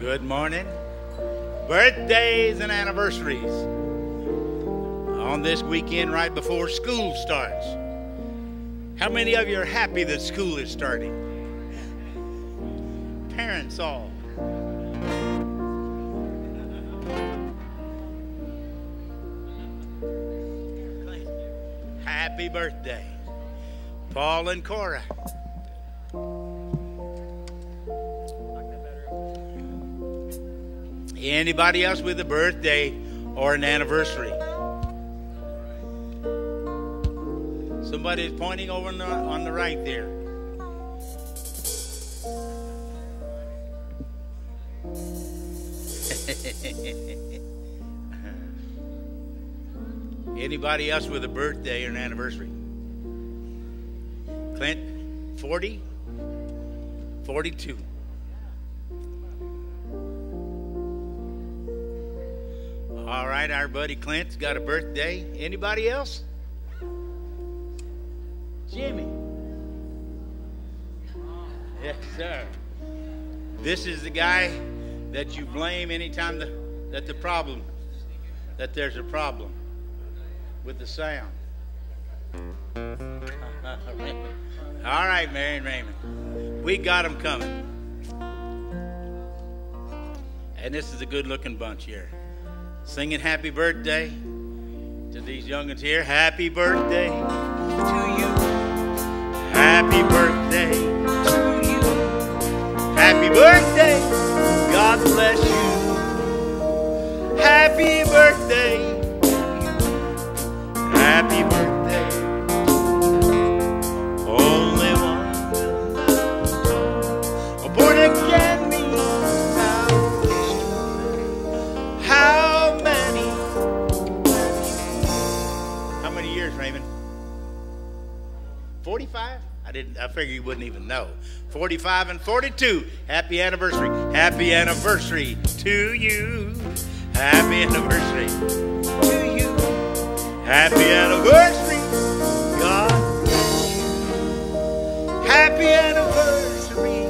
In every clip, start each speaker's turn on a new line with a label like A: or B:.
A: Good morning. Birthdays and anniversaries. On this weekend, right before school starts. How many of you are happy that school is starting? Parents all. Happy birthday, Paul and Cora. Anybody else with a birthday or an anniversary? Somebody's pointing over on the, on the right there. Anybody else with a birthday or an anniversary? Clint, 40? 42. Right, our buddy Clint's got a birthday. Anybody else? Jimmy. Yes, sir. This is the guy that you blame anytime the, that the problem, that there's a problem with the sound. All right, Marion Raymond. We got them coming. And this is a good looking bunch here. Singing happy birthday to these youngins here. Happy birthday to you. Happy birthday to you. Happy birthday. God bless you. Happy birthday. 45? I didn't I figured you wouldn't even know. 45 and 42. Happy anniversary. Happy anniversary to you. Happy anniversary to you. Happy anniversary. God bless you. Happy anniversary.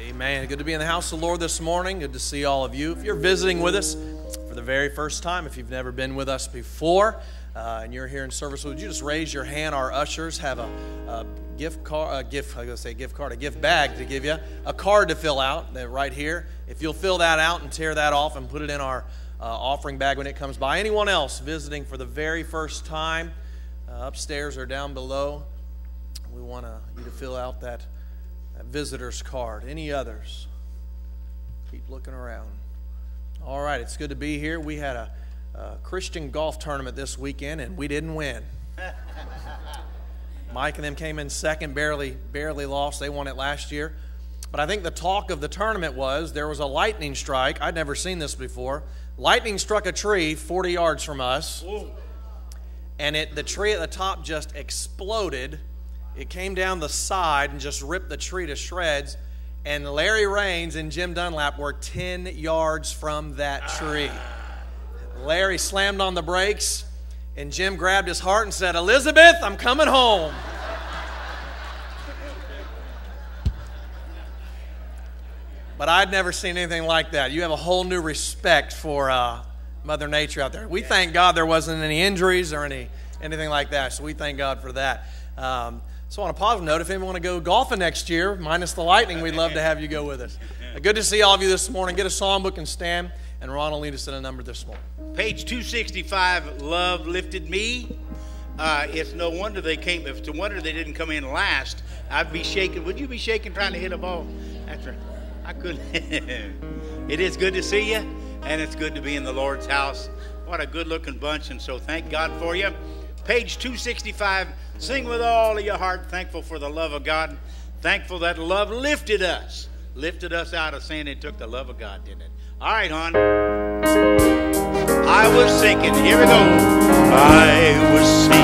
B: Amen. Good to be in the house of the Lord this morning. Good to see all of you. If you're visiting with us for the very first time, if you've never been with us before, uh, and you're here in service, would you just raise your hand? Our ushers have a, a gift card, a gift, I was say gift card, a gift bag to give you, a card to fill out that right here. If you'll fill that out and tear that off and put it in our uh, offering bag when it comes by. Anyone else visiting for the very first time, uh, upstairs or down below, we want uh, you to fill out that that visitor's card. Any others? Keep looking around. All right, it's good to be here. We had a, a Christian golf tournament this weekend, and we didn't win. Mike and them came in second, barely barely lost. They won it last year. But I think the talk of the tournament was there was a lightning strike. I'd never seen this before. Lightning struck a tree 40 yards from us, and it the tree at the top just exploded. It came down the side and just ripped the tree to shreds. And Larry Raines and Jim Dunlap were 10 yards from that tree. Larry slammed on the brakes, and Jim grabbed his heart and said, Elizabeth, I'm coming home. But I'd never seen anything like that. You have a whole new respect for uh, Mother Nature out there. We thank God there wasn't any injuries or any anything like that. So we thank God for that. Um, so on a positive note, if anyone want to go golfing next year, minus the lightning, we'd love to have you go with us. Good to see all of you this morning. Get a songbook and stand, and Ron will lead us in a number this morning.
A: Page 265, Love Lifted Me. Uh, it's no wonder they came, if it's a wonder they didn't come in last, I'd be shaking. Would you be shaking trying to hit a ball? That's right. I couldn't. it is good to see you, and it's good to be in the Lord's house. What a good looking bunch, and so thank God for you. Page 265, sing with all of your heart, thankful for the love of God, thankful that love lifted us, lifted us out of sin. and took the love of God, didn't it? All right, hon. I was sinking. Here we go. I was sinking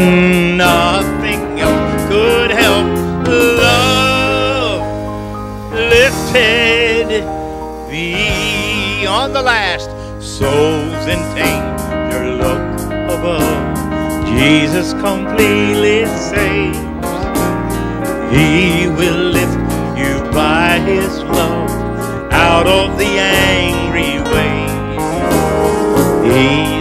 A: when nothing else could help. Love lifted me on the last souls in danger look above. Jesus completely saves. He will lift you by his love out of the angry waves. He's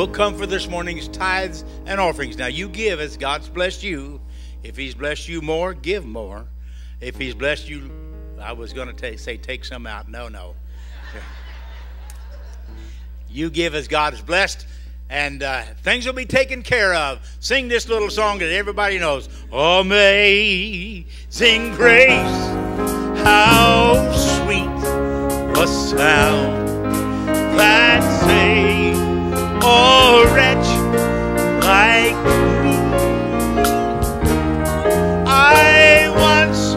A: We'll come for this morning's tithes and offerings. Now, you give as God's blessed you. If He's blessed you more, give more. If He's blessed you, I was going to say take some out. No, no. You give as God is blessed, and uh, things will be taken care of. Sing this little song that everybody knows. Amazing grace, how sweet the sound that saved a wretch like me. I once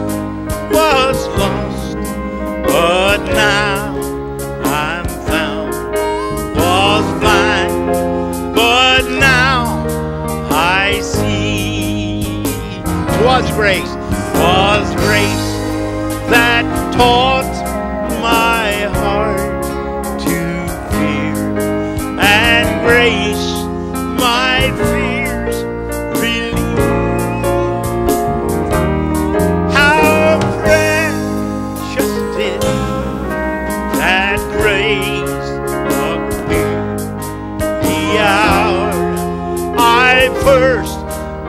A: was lost, but now I'm found. Was blind, but now I see. Was grace, was grace that taught first.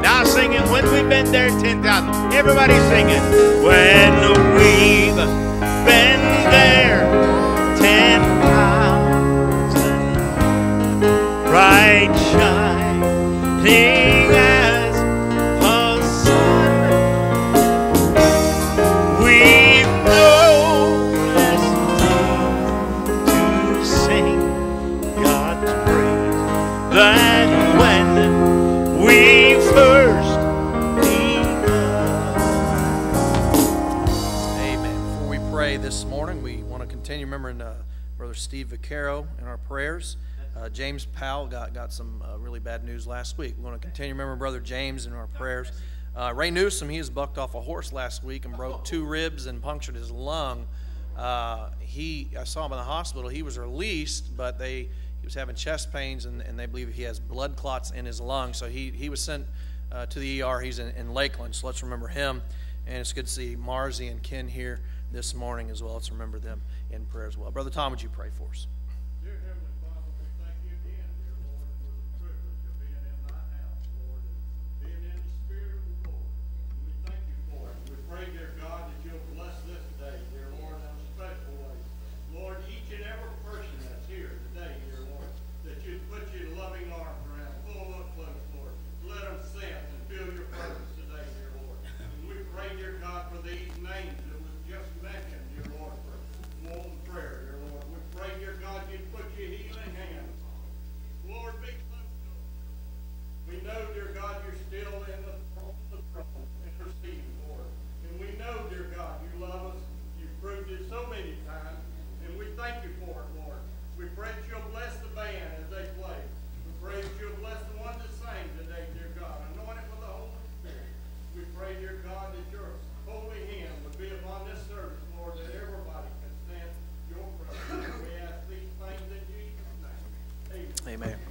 A: Now singing when we've been there ten thousand. Everybody singing when
C: James Powell got, got some uh, really bad news last week. We want to continue to remember Brother James in our prayers. Uh, Ray Newsom, he was bucked off a horse last week and broke two ribs and punctured his lung. Uh, he, I saw him in the hospital. He was released, but they he was having chest pains and, and they believe he has blood clots in his lung. So he, he was sent uh, to the ER. He's in, in Lakeland, so let's remember him. And it's good to see Marzi and Ken here this morning as well. Let's remember them in prayer as well. Brother Tom, would you pray for us?
A: Be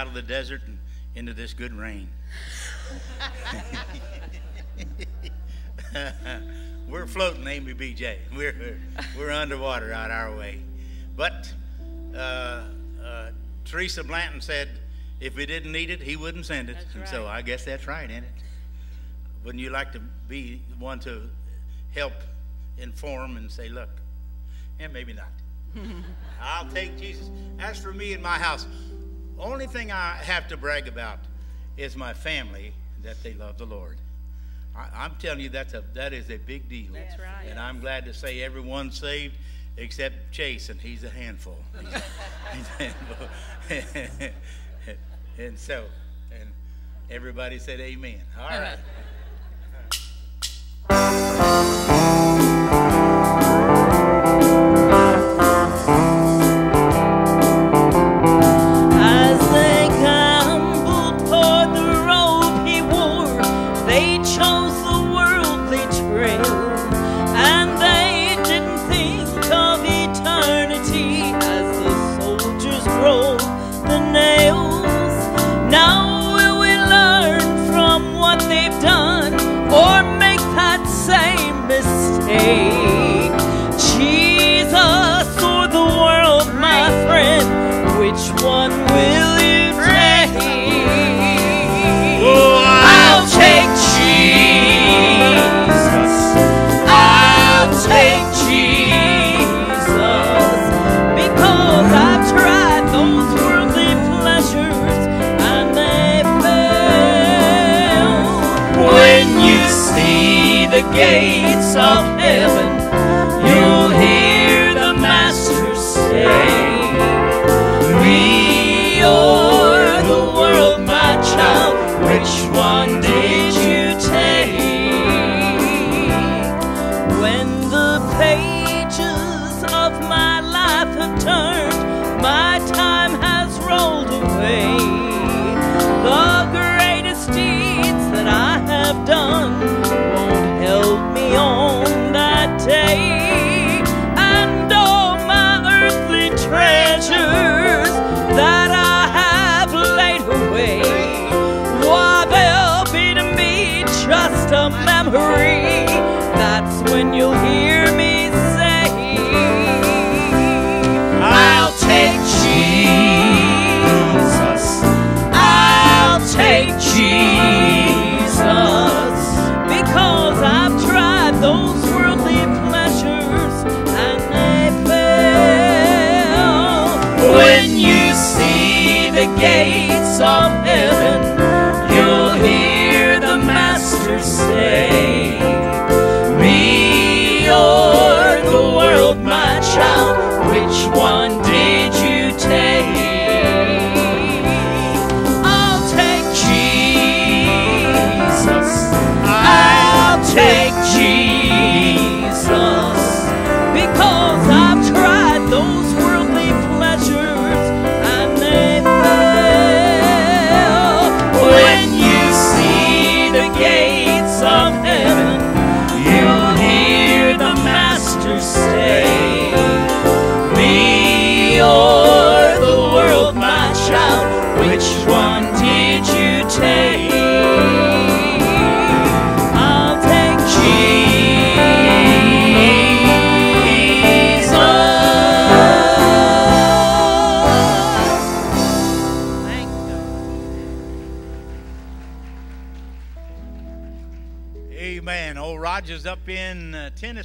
A: out of the desert and into this good rain. we're floating, Amy BJ. We're, we're underwater out our way. But uh, uh, Teresa Blanton said if we didn't need it, he wouldn't send it. And so I guess that's right, isn't it? Wouldn't you like to be one to help inform and say, look, and maybe not. I'll take Jesus. As for me and my house, only thing I have to brag about is my family that they love the Lord. I, am telling you, that's a that is a big deal.
D: That's right.
A: And I'm glad to say everyone's saved except Chase, and he's a handful. he's a handful. and so, and everybody said Amen. All right.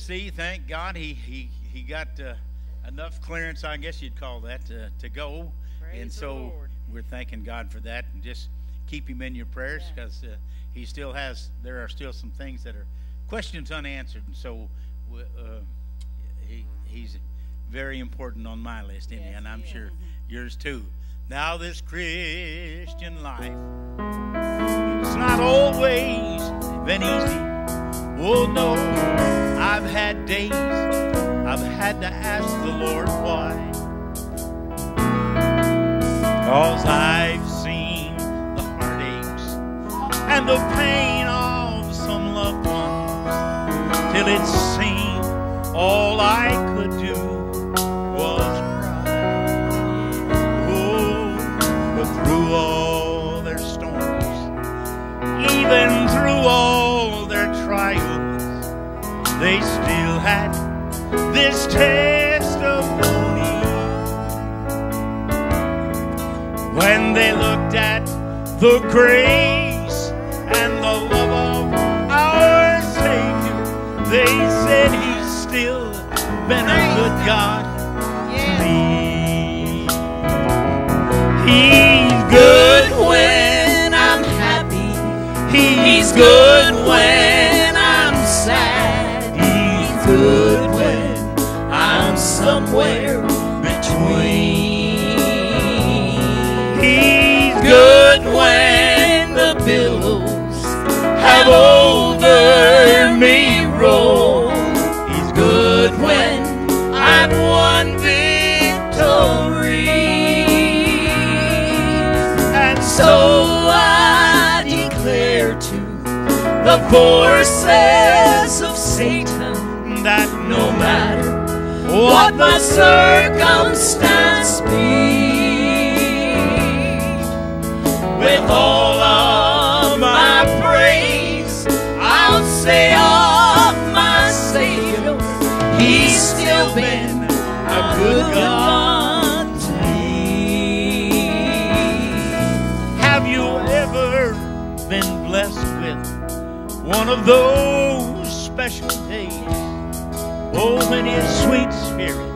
A: Tennessee. Thank God he he he got uh, enough clearance, I guess you'd call that, uh, to go.
E: Praise
A: and so we're thanking God for that, and just keep him in your prayers because uh, he still has. There are still some things that are questions unanswered, and so uh, he he's very important on my list, isn't he? And I'm sure yours too. Now this Christian life. It's not always been easy. Oh no, I've had days I've had to ask the Lord why. Cause I've seen the heartaches and the pain of some loved ones till it seemed all I they still had this testimony. When they looked at the grace and the love of our Savior, they said He's still been a good God to me. He's good
E: when I'm happy.
A: He's
E: He's good forces of Satan
A: that
E: no matter what the circumstance be, with all of my praise, I'll say of my Savior, He's still been a good God
A: one of those special days? Oh, when His sweet Spirit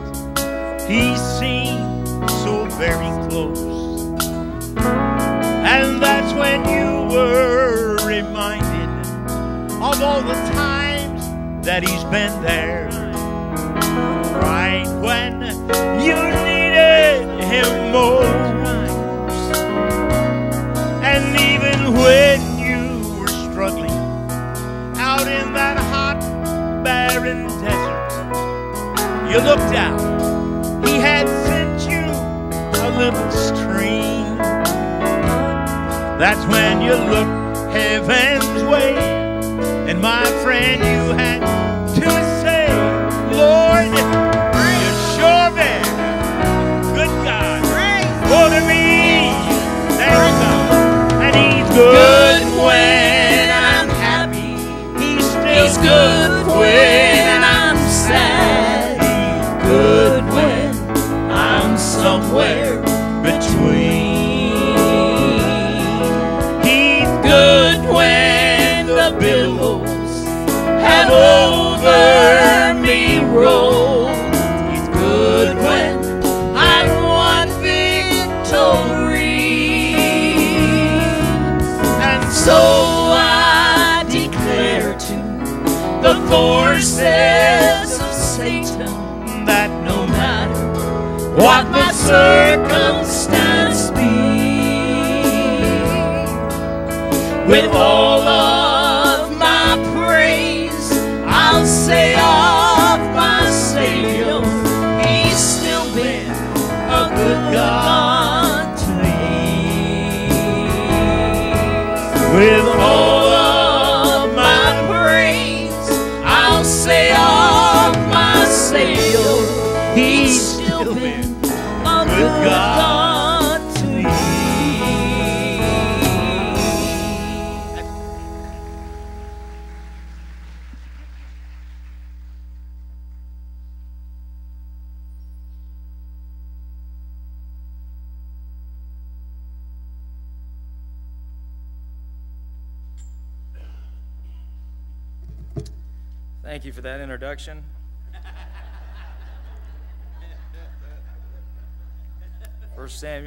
A: He seems so very close. And that's when you were reminded of all the times that He's been there. You looked out. He had sent you a little stream. That's when you looked heaven's way. And my friend, you had to say, Lord,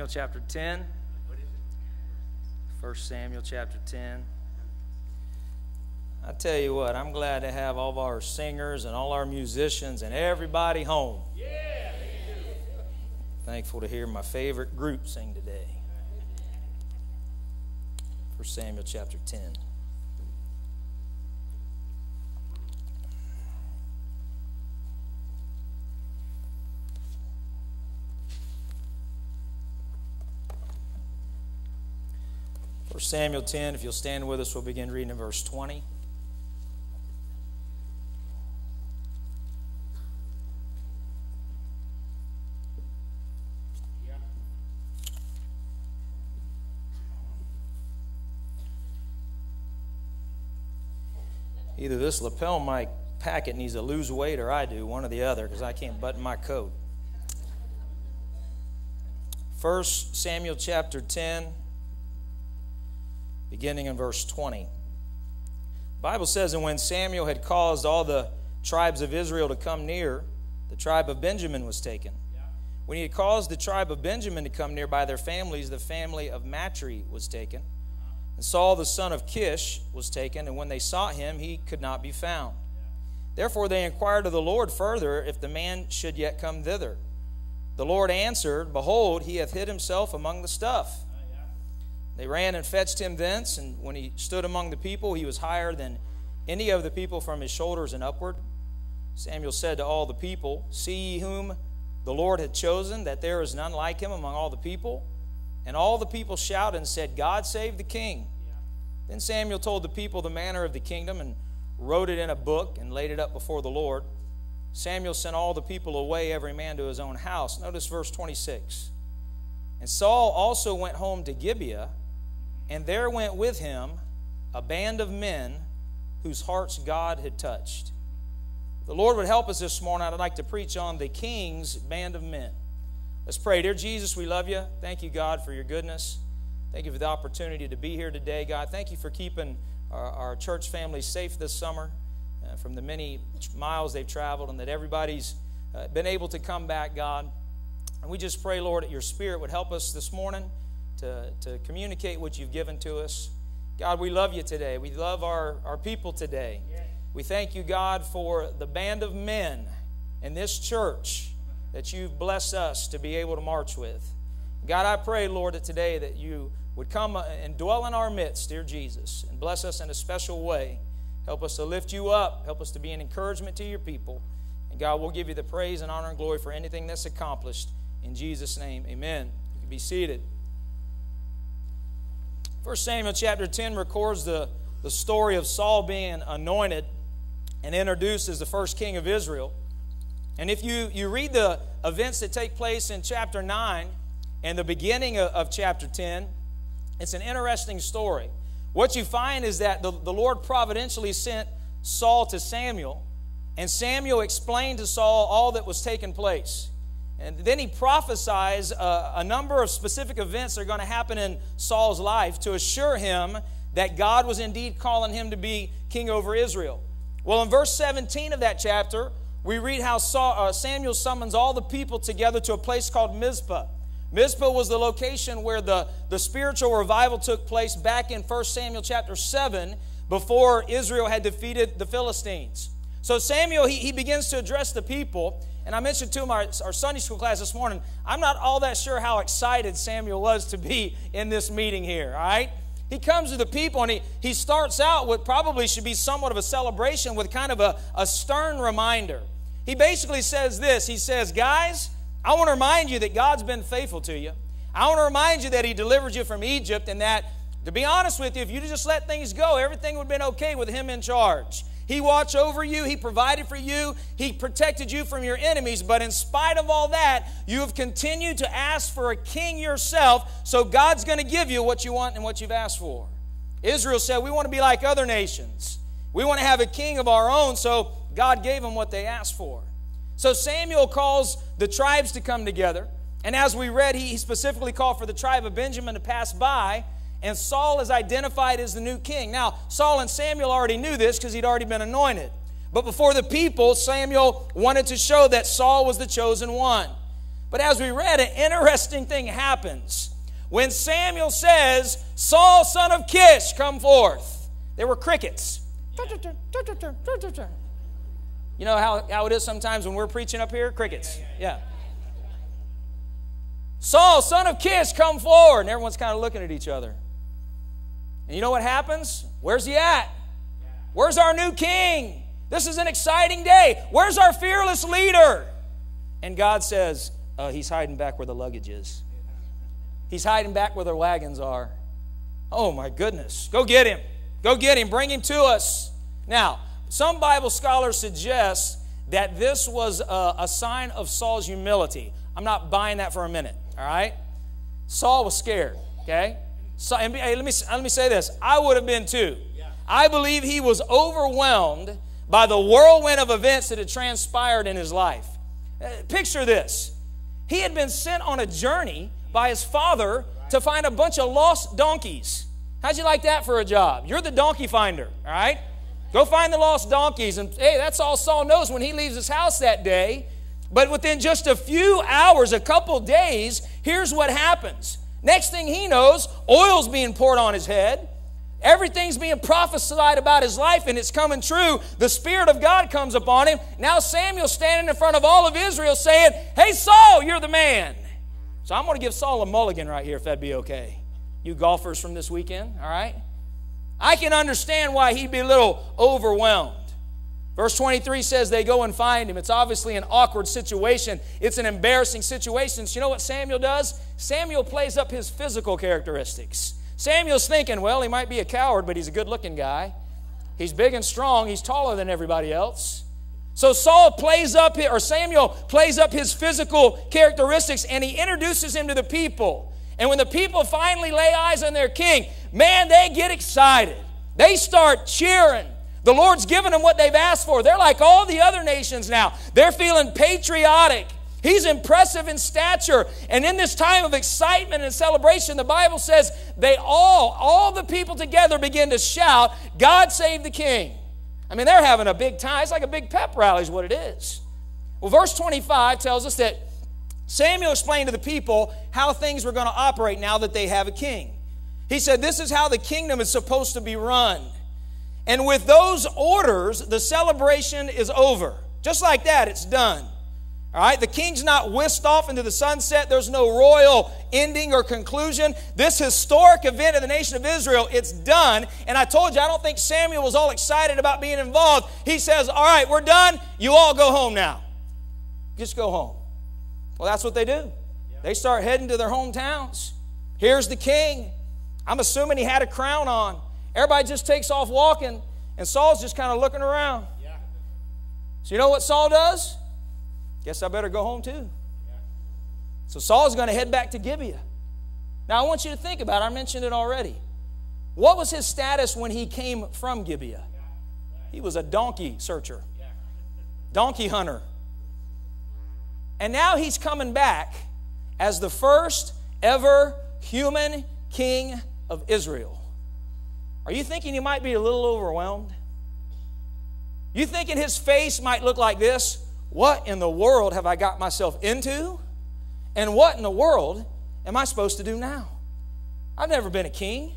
F: Samuel chapter 10. First Samuel chapter 10. I tell you what, I'm glad to have all of our singers and all our musicians and everybody home. Thankful to hear my favorite group sing today. First Samuel chapter 10. First Samuel 10, if you'll stand with us, we'll begin reading in verse 20. Either this lapel mic packet needs to lose weight or I do, one or the other, because I can't button my coat. First Samuel chapter 10, beginning in verse 20. The Bible says, And when Samuel had caused all the tribes of Israel to come near, the tribe of Benjamin was taken. When he had caused the tribe of Benjamin to come near by their families, the family of Matri was taken. Uh-huh. And Saul the son of Kish was taken, and when they sought him, he could not be found. Therefore they inquired of the Lord further if the man should yet come thither. The Lord answered, Behold, he hath hid himself among the stuff. They ran and fetched him thence, and when he stood among the people, he was higher than any of the people from his shoulders and upward. Samuel said to all the people, See ye whom the Lord had chosen, that there is none like him among all the people? And all the people shouted and said, God save the king. Then Samuel told the people the manner of the kingdom and wrote it in a book and laid it up before the Lord. Samuel sent all the people away, every man to his own house. Notice verse 26. And Saul also went home to Gibeah, and there went with him a band of men whose hearts God had touched. The Lord would help us this morning. I'd like to preach on the king's band of men. Let's pray. Dear Jesus, we love you. Thank you, God, for your goodness. Thank you for the opportunity to be here today, God. Thank you for keeping our, our church family safe this summer uh, from the many miles they've traveled and that everybody's uh, been able to come back, God. And we just pray, Lord, that your Spirit would help us this morning to, to communicate what you've given to us. God, we love you today. We love our, our people today. We thank you, God, for the band of men in this church that you've blessed us to be able to march with. God, I pray, Lord, that today that you would come uh, and dwell in our midst, dear Jesus, and bless us in a special way. Help us to lift you up. Help us to be an encouragement to your people. And God, we'll give you the praise and honor and glory for anything that's accomplished. In Jesus' name, amen. You can be seated. 1 Samuel chapter 10 records the, the story of Saul being anointed and introduced as the first king of Israel. And if you, you read the events that take place in chapter 9 and the beginning of, of chapter 10, it's an interesting story. What you find is that the, the Lord providentially sent Saul to Samuel, and Samuel explained to Saul all that was taking place. And then he prophesies a, a number of specific events that are going to happen in Saul's life to assure him that God was indeed calling him to be king over Israel. Well, in verse 17 of that chapter, we read how Saul, uh, Samuel summons all the people together to a place called Mizpah. Mizpah was the location where the, the spiritual revival took place back in 1 Samuel chapter 7 before Israel had defeated the Philistines. So Samuel, he, he begins to address the people. And I mentioned to him our, our Sunday school class this morning, I'm not all that sure how excited Samuel was to be in this meeting here, all right? He comes to the people and he, he starts out with probably should be somewhat of a celebration with kind of a, a stern reminder. He basically says this He says, Guys, I want to remind you that God's been faithful to you. I want to remind you that He delivered you from Egypt and that, to be honest with you, if you just let things go, everything would have been okay with Him in charge. He watched over you, He provided for you, He protected you from your enemies. But in spite of all that, you have continued to ask for a king yourself, so God's going to give you what you want and what you've asked for. Israel said, We want to be like other nations. We want to have a king of our own, so God gave them what they asked for. So Samuel calls the tribes to come together. And as we read, he specifically called for the tribe of Benjamin to pass by and Saul is identified as the new king. Now, Saul and Samuel already knew this because he'd already been anointed. But before the people, Samuel wanted to show that Saul was the chosen one. But as we read, an interesting thing happens. When Samuel says, Saul, son of Kish, come forth, there were crickets. You know how, how it is sometimes when we're preaching up here? Crickets. Yeah. Saul, son of Kish, come forward. And everyone's kind of looking at each other. And you know what happens? Where's he at? Where's our new king? This is an exciting day. Where's our fearless leader? And God says, uh, He's hiding back where the luggage is. He's hiding back where the wagons are. Oh my goodness. Go get him. Go get him. Bring him to us. Now, some Bible scholars suggest that this was a, a sign of Saul's humility. I'm not buying that for a minute, all right? Saul was scared, okay? So, and, hey, let, me, let me say this I would have been too. I believe he was overwhelmed by the whirlwind of events that had transpired in his life. Uh, picture this he had been sent on a journey by his father to find a bunch of lost donkeys. How'd you like that for a job? You're the donkey finder, all right? Go find the lost donkeys. And hey, that's all Saul knows when he leaves his house that day. But within just a few hours, a couple days, here's what happens Next thing he knows, oil's being poured on his head. Everything's being prophesied about his life and it's coming true. The Spirit of God comes upon him. Now Samuel's standing in front of all of Israel saying, Hey, Saul, you're the man. So I'm going to give Saul a mulligan right here if that'd be okay. You golfers from this weekend, all right? I can understand why he'd be a little overwhelmed. Verse 23 says they go and find him. It's obviously an awkward situation. It's an embarrassing situation. So you know what Samuel does? Samuel plays up his physical characteristics. Samuel's thinking, well, he might be a coward, but he's a good looking guy. He's big and strong. He's taller than everybody else. So Saul plays up, or Samuel plays up his physical characteristics and he introduces him to the people. And when the people finally lay eyes on their king, man, they get excited. They start cheering. The Lord's given them what they've asked for. They're like all the other nations now. They're feeling patriotic. He's impressive in stature. And in this time of excitement and celebration, the Bible says they all, all the people together begin to shout, God save the king. I mean, they're having a big time. It's like a big pep rally, is what it is. Well, verse 25 tells us that Samuel explained to the people how things were going to operate now that they have a king. He said, This is how the kingdom is supposed to be run. And with those orders, the celebration is over. Just like that, it's done. All right, the king's not whisked off into the sunset. There's no royal ending or conclusion. This historic event of the nation of Israel, it's done. And I told you, I don't think Samuel was all excited about being involved. He says, All right, we're done. You all go home now. Just go home. Well, that's what they do. They start heading to their hometowns. Here's the king. I'm assuming he had a crown on. Everybody just takes off walking, and Saul's just kind of looking around. So, you know what Saul does? Guess I better go home too. So Saul's going to head back to Gibeah. Now I want you to think about it. I mentioned it already. What was his status when he came from Gibeah? He was a donkey searcher, donkey hunter. And now he's coming back as the first ever human king of Israel. Are you thinking you might be a little overwhelmed? You thinking his face might look like this? What in the world have I got myself into? And what in the world am I supposed to do now? I've never been a king.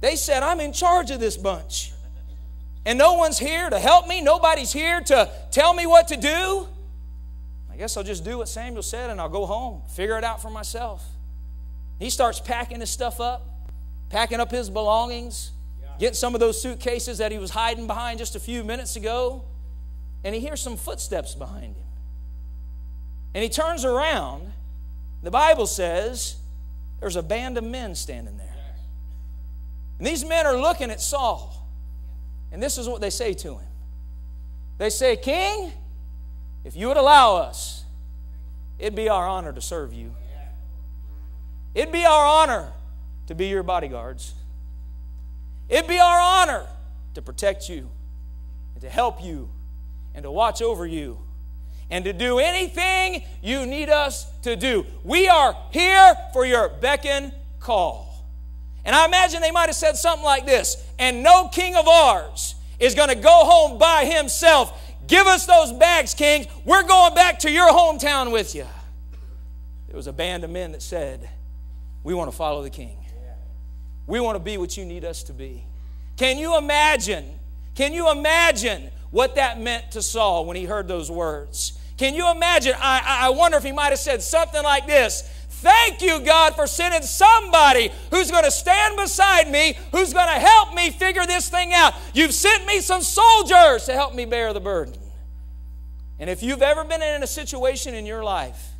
F: They said I'm in charge of this bunch. And no one's here to help me. Nobody's here to tell me what to do. I guess I'll just do what Samuel said and I'll go home, figure it out for myself. He starts packing his stuff up, packing up his belongings, getting some of those suitcases that he was hiding behind just a few minutes ago and he hears some footsteps behind him. And he turns around. The Bible says there's a band of men standing there. And these men are looking at Saul. And this is what they say to him They say, King, if you would allow us, it'd be our honor to serve you. It'd be our honor to be your bodyguards. It'd be our honor to protect you and to help you and to watch over you and to do anything you need us to do. We are here for your beck and call. And I imagine they might have said something like this and no king of ours is going to go home by himself. Give us those bags, king. We're going back to your hometown with you. There was a band of men that said, We want to follow the king. We want to be what you need us to be. Can you imagine? Can you imagine what that meant to Saul when he heard those words. Can you imagine? I, I wonder if he might have said something like this Thank you, God, for sending somebody who's going to stand beside me, who's going to help me figure this thing out. You've sent me some soldiers to help me bear the burden. And if you've ever been in a situation in your life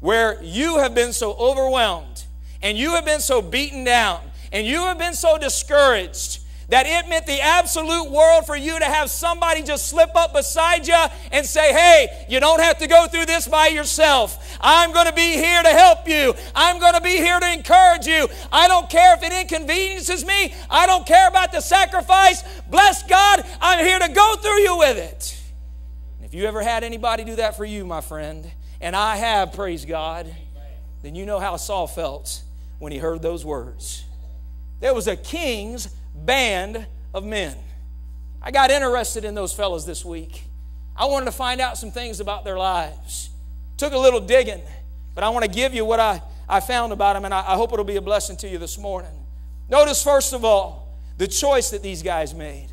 F: where you have been so overwhelmed and you have been so beaten down and you have been so discouraged that it meant the absolute world for you to have somebody just slip up beside you and say, Hey, you don't have to go through this by yourself. I'm going to be here to help you. I'm going to be here to encourage you. I don't care if it inconveniences me. I don't care about the sacrifice. Bless God, I'm here to go through you with it. If you ever had anybody do that for you, my friend, and I have, praise God, then you know how Saul felt when he heard those words. There was a king's band of men. I got interested in those fellows this week. I wanted to find out some things about their lives. Took a little digging, but I want to give you what I, I found about them, and I, I hope it'll be a blessing to you this morning. Notice, first of all, the choice that these guys made.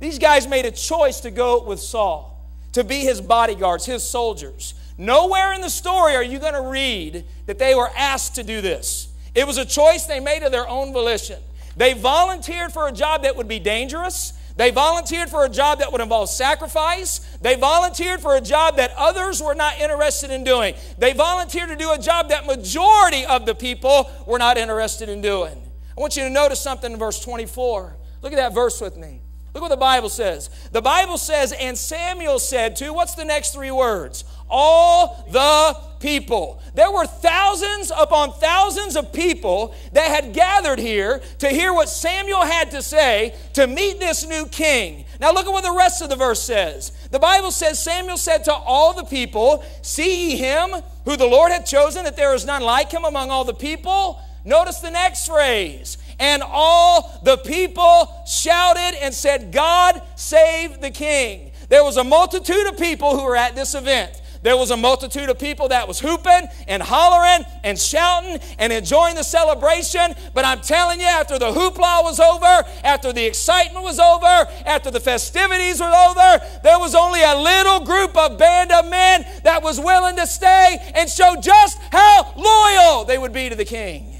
F: These guys made a choice to go with Saul, to be his bodyguards, his soldiers. Nowhere in the story are you going to read that they were asked to do this. It was a choice they made of their own volition. They volunteered for a job that would be dangerous. They volunteered for a job that would involve sacrifice. They volunteered for a job that others were not interested in doing. They volunteered to do a job that majority of the people were not interested in doing. I want you to notice something in verse 24. Look at that verse with me. Look what the Bible says. The Bible says, and Samuel said to, what's the next three words? All the people. There were thousands upon thousands of people that had gathered here to hear what Samuel had to say to meet this new king. Now, look at what the rest of the verse says. The Bible says, Samuel said to all the people, See ye him who the Lord hath chosen, that there is none like him among all the people. Notice the next phrase. And all the people shouted and said, God save the king. There was a multitude of people who were at this event. There was a multitude of people that was hooping and hollering and shouting and enjoying the celebration. But I'm telling you, after the hoopla was over, after the excitement was over, after the festivities were over, there was only a little group of band of men that was willing to stay and show just how loyal they would be to the king.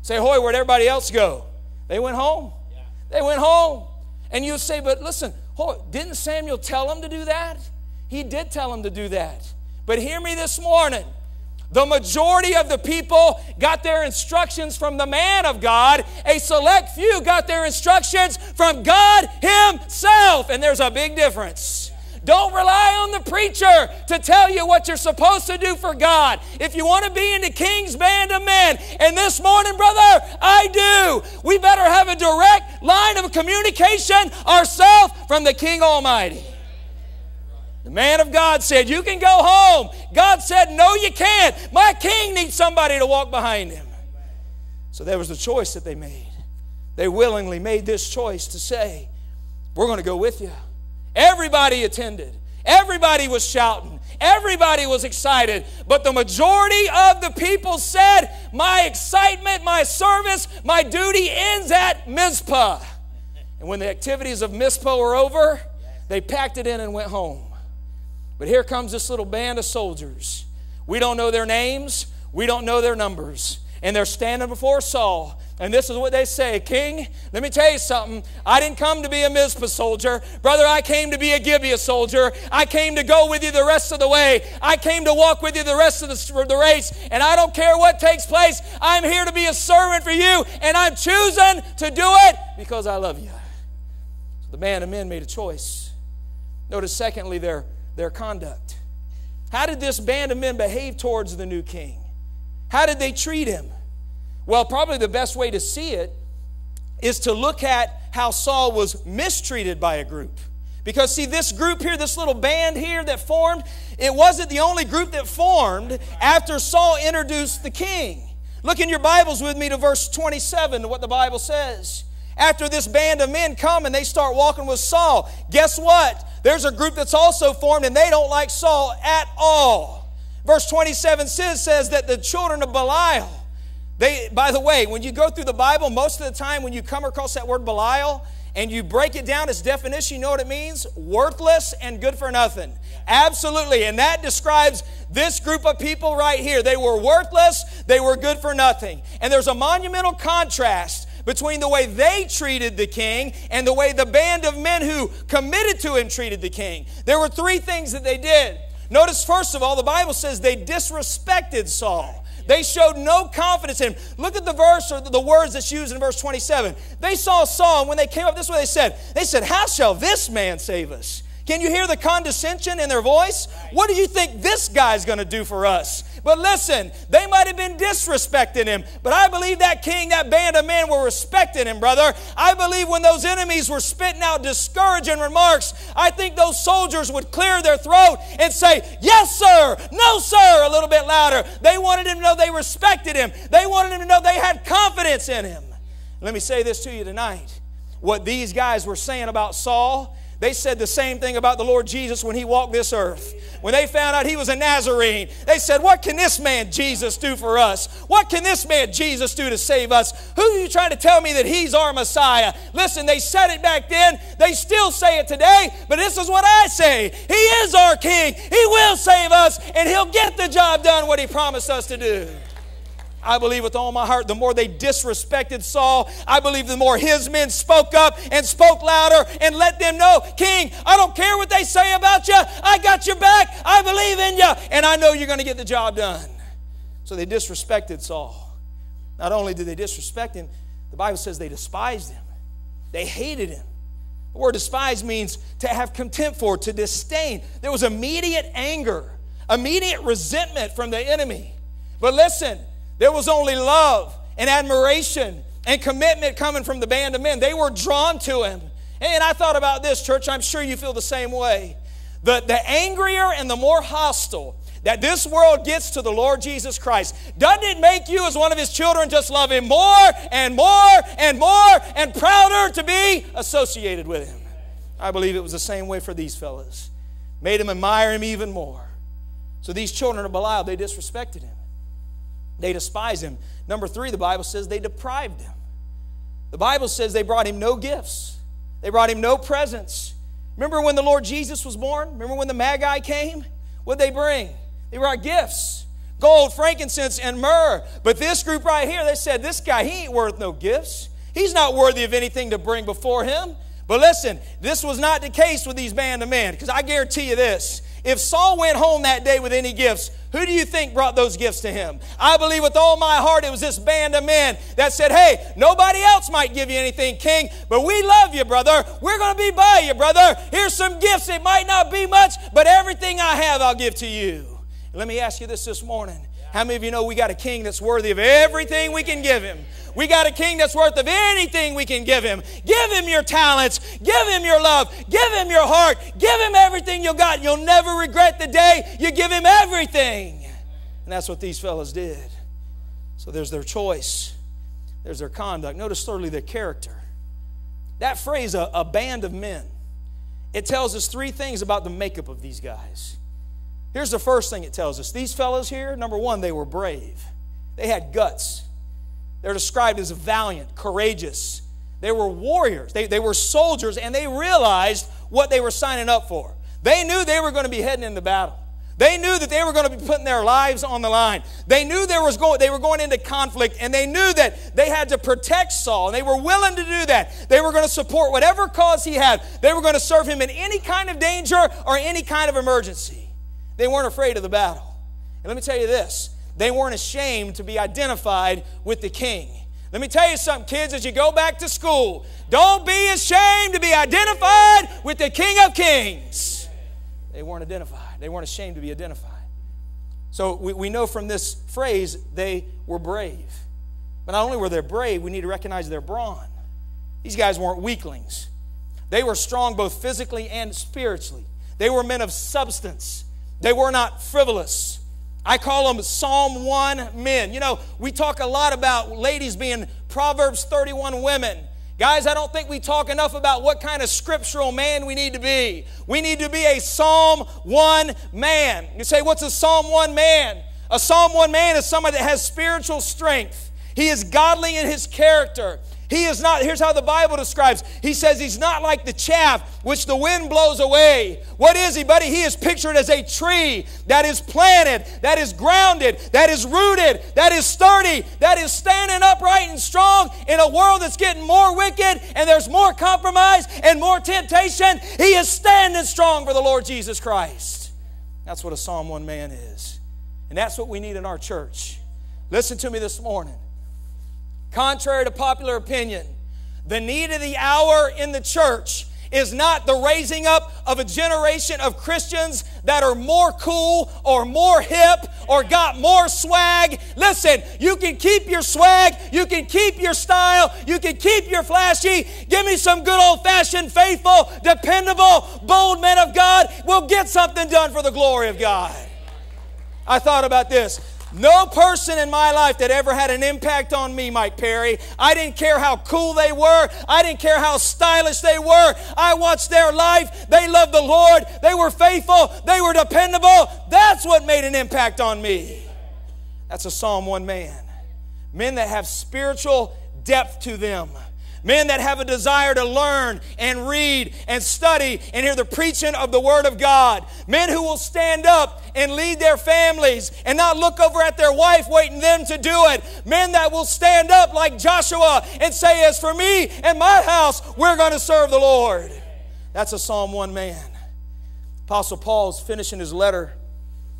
F: Say, hoy, where'd everybody else go? They went home. They went home. And you say, but listen, didn't Samuel tell them to do that? He did tell him to do that. But hear me this morning. The majority of the people got their instructions from the man of God. A select few got their instructions from God Himself. And there's a big difference. Don't rely on the preacher to tell you what you're supposed to do for God. If you want to be in the king's band of men, and this morning, brother, I do, we better have a direct line of communication ourselves from the King Almighty. The man of God said, You can go home. God said, No, you can't. My king needs somebody to walk behind him. So there was a choice that they made. They willingly made this choice to say, We're going to go with you. Everybody attended, everybody was shouting, everybody was excited. But the majority of the people said, My excitement, my service, my duty ends at Mizpah. And when the activities of Mizpah were over, they packed it in and went home. But here comes this little band of soldiers. We don't know their names, we don't know their numbers. And they're standing before Saul. And this is what they say King, let me tell you something. I didn't come to be a Mizpah soldier. Brother, I came to be a Gibeah soldier. I came to go with you the rest of the way. I came to walk with you the rest of the, the race. And I don't care what takes place. I'm here to be a servant for you. And I'm choosing to do it because I love you. So the man of men made a choice. Notice, secondly, their their conduct. How did this band of men behave towards the new king? How did they treat him? Well, probably the best way to see it is to look at how Saul was mistreated by a group. Because, see, this group here, this little band here that formed, it wasn't the only group that formed after Saul introduced the king. Look in your Bibles with me to verse 27 what the Bible says. After this band of men come and they start walking with Saul, guess what? There's a group that's also formed and they don't like Saul at all. Verse 27 says, says that the children of Belial, they, by the way, when you go through the Bible, most of the time when you come across that word Belial and you break it down, its definition, you know what it means? Worthless and good for nothing. Absolutely. And that describes this group of people right here. They were worthless, they were good for nothing. And there's a monumental contrast between the way they treated the king and the way the band of men who committed to him treated the king. There were three things that they did. Notice, first of all, the Bible says they disrespected Saul. They showed no confidence in him. Look at the verse or the words that's used in verse 27. They saw Saul, and when they came up this way, they said, They said, How shall this man save us? Can you hear the condescension in their voice? What do you think this guy's going to do for us? But listen, they might have been disrespecting him, but I believe that king, that band of men were respecting him, brother. I believe when those enemies were spitting out discouraging remarks, I think those soldiers would clear their throat and say, Yes, sir, no, sir, a little bit louder. They wanted him to know they respected him, they wanted him to know they had confidence in him. Let me say this to you tonight. What these guys were saying about Saul they said the same thing about the Lord Jesus when he walked this earth. When they found out he was a Nazarene, they said, What can this man Jesus do for us? What can this man Jesus do to save us? Who are you trying to tell me that he's our Messiah? Listen, they said it back then, they still say it today, but this is what I say He is our King, He will save us, and He'll get the job done what He promised us to do. I believe with all my heart, the more they disrespected Saul, I believe the more his men spoke up and spoke louder and let them know, King, I don't care what they say about you. I got your back. I believe in you. And I know you're going to get the job done. So they disrespected Saul. Not only did they disrespect him, the Bible says they despised him, they hated him. The word despise means to have contempt for, to disdain. There was immediate anger, immediate resentment from the enemy. But listen, there was only love and admiration and commitment coming from the band of men. They were drawn to him. And I thought about this, church. I'm sure you feel the same way. The, the angrier and the more hostile that this world gets to the Lord Jesus Christ, doesn't it make you, as one of his children, just love him more and more and more and prouder to be associated with him? I believe it was the same way for these fellows. Made them admire him even more. So these children of Belial, they disrespected him. They despised him. Number three, the Bible says they deprived him. The Bible says they brought him no gifts, they brought him no presents. Remember when the Lord Jesus was born? Remember when the Magi came? What'd they bring? They brought gifts gold, frankincense, and myrrh. But this group right here, they said, This guy, he ain't worth no gifts. He's not worthy of anything to bring before him. But listen, this was not the case with these band of men, because I guarantee you this. If Saul went home that day with any gifts, who do you think brought those gifts to him? I believe with all my heart it was this band of men that said, Hey, nobody else might give you anything, King, but we love you, brother. We're going to be by you, brother. Here's some gifts. It might not be much, but everything I have, I'll give to you. let me ask you this this morning. How many of you know we got a king that's worthy of everything we can give him? We got a king that's worth of anything we can give him. Give him your talents. Give him your love. Give him your heart. Give him everything you got. You'll never regret the day you give him everything. And that's what these fellows did. So there's their choice, there's their conduct. Notice, thirdly, their character. That phrase, a, a band of men, it tells us three things about the makeup of these guys. Here's the first thing it tells us these fellows here, number one, they were brave, they had guts. They're described as valiant, courageous. They were warriors, they, they were soldiers, and they realized what they were signing up for. They knew they were going to be heading into battle. They knew that they were going to be putting their lives on the line. They knew there was going, they were going into conflict, and they knew that they had to protect Saul, and they were willing to do that. They were going to support whatever cause he had. They were going to serve him in any kind of danger or any kind of emergency. They weren't afraid of the battle. And let me tell you this they weren't ashamed to be identified with the king. Let me tell you something, kids, as you go back to school, don't be ashamed to be identified with the King of Kings. They weren't identified, they weren't ashamed to be identified. So we, we know from this phrase they were brave. But not only were they brave, we need to recognize their brawn. These guys weren't weaklings, they were strong both physically and spiritually. They were men of substance, they were not frivolous. I call them Psalm 1 men. You know, we talk a lot about ladies being Proverbs 31 women. Guys, I don't think we talk enough about what kind of scriptural man we need to be. We need to be a Psalm 1 man. You say, what's a Psalm 1 man? A Psalm 1 man is somebody that has spiritual strength. He is godly in his character. He is not, here's how the Bible describes. He says he's not like the chaff which the wind blows away. What is he, buddy? He is pictured as a tree that is planted, that is grounded, that is rooted, that is sturdy, that is standing upright and strong in a world that's getting more wicked and there's more compromise and more temptation. He is standing strong for the Lord Jesus Christ. That's what a Psalm 1 man is. And that's what we need in our church. Listen to me this morning. Contrary to popular opinion, the need of the hour in the church is not the raising up of a generation of Christians that are more cool or more hip or got more swag. Listen, you can keep your swag, you can keep your style, you can keep your flashy. Give me some good old fashioned, faithful, dependable, bold men of God. We'll get something done for the glory of God. I thought about this. No person in my life that ever had an impact on me, Mike Perry. I didn't care how cool they were. I didn't care how stylish they were. I watched their life. They loved the Lord. They were faithful. They were dependable. That's what made an impact on me. That's a Psalm 1 man. Men that have spiritual depth to them Men that have a desire to learn and read and study and hear the preaching of the Word of God. Men who will stand up and lead their families and not look over at their wife waiting them to do it. Men that will stand up like Joshua and say, As for me and my house, we're going to serve the Lord. That's a Psalm 1 man. Apostle Paul's finishing his letter,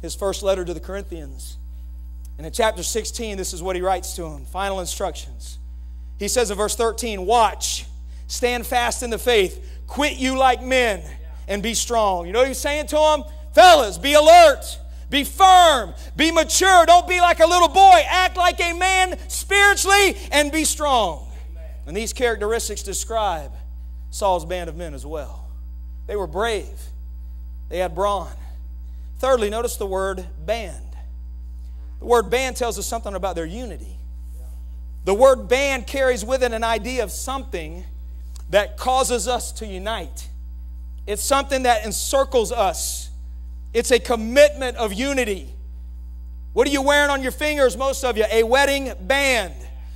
F: his first letter to the Corinthians. And in chapter 16, this is what he writes to them final instructions. He says in verse 13, Watch, stand fast in the faith, quit you like men, and be strong. You know what he's saying to them? Fellas, be alert. Be firm. Be mature. Don't be like a little boy. Act like a man spiritually and be strong. And these characteristics describe Saul's band of men as well. They were brave, they had brawn. Thirdly, notice the word band. The word band tells us something about their unity. The word band carries with it an idea of something that causes us to unite. It's something that encircles us. It's a commitment of unity. What are you wearing on your fingers, most of you? A wedding band.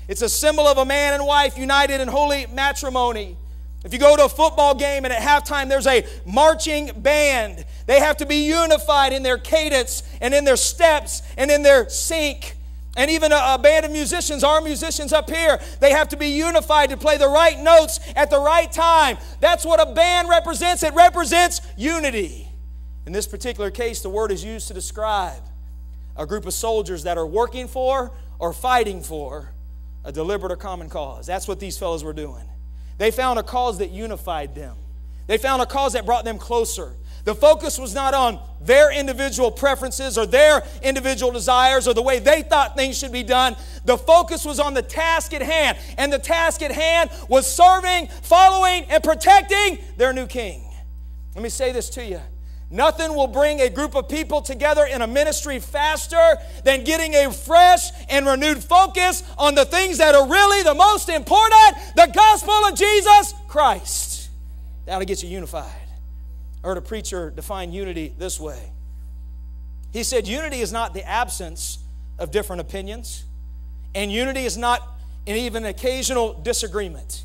F: It's a symbol of a man and wife united in holy matrimony. If you go to a football game and at halftime there's a marching band, they have to be unified in their cadence and in their steps and in their sync. And even a, a, band of musicians, our musicians up here, they have to be unified to play the right notes at the right time. That's what a band represents. It represents unity. In this particular case, the word is used to describe a group of soldiers that are working for or fighting for a deliberate or common cause. That's what these fellows were doing. They found a cause that unified them, they found a cause that brought them closer. The focus was not on their individual preferences or their individual desires or the way they thought things should be done. The focus was on the task at hand. And the task at hand was serving, following, and protecting their new king. Let me say this to you. Nothing will bring a group of people together in a ministry faster than getting a fresh and renewed focus on the things that are really the most important the gospel of Jesus Christ. That'll get you unified. Heard a preacher define unity this way. He said, Unity is not the absence of different opinions, and unity is not an even occasional disagreement.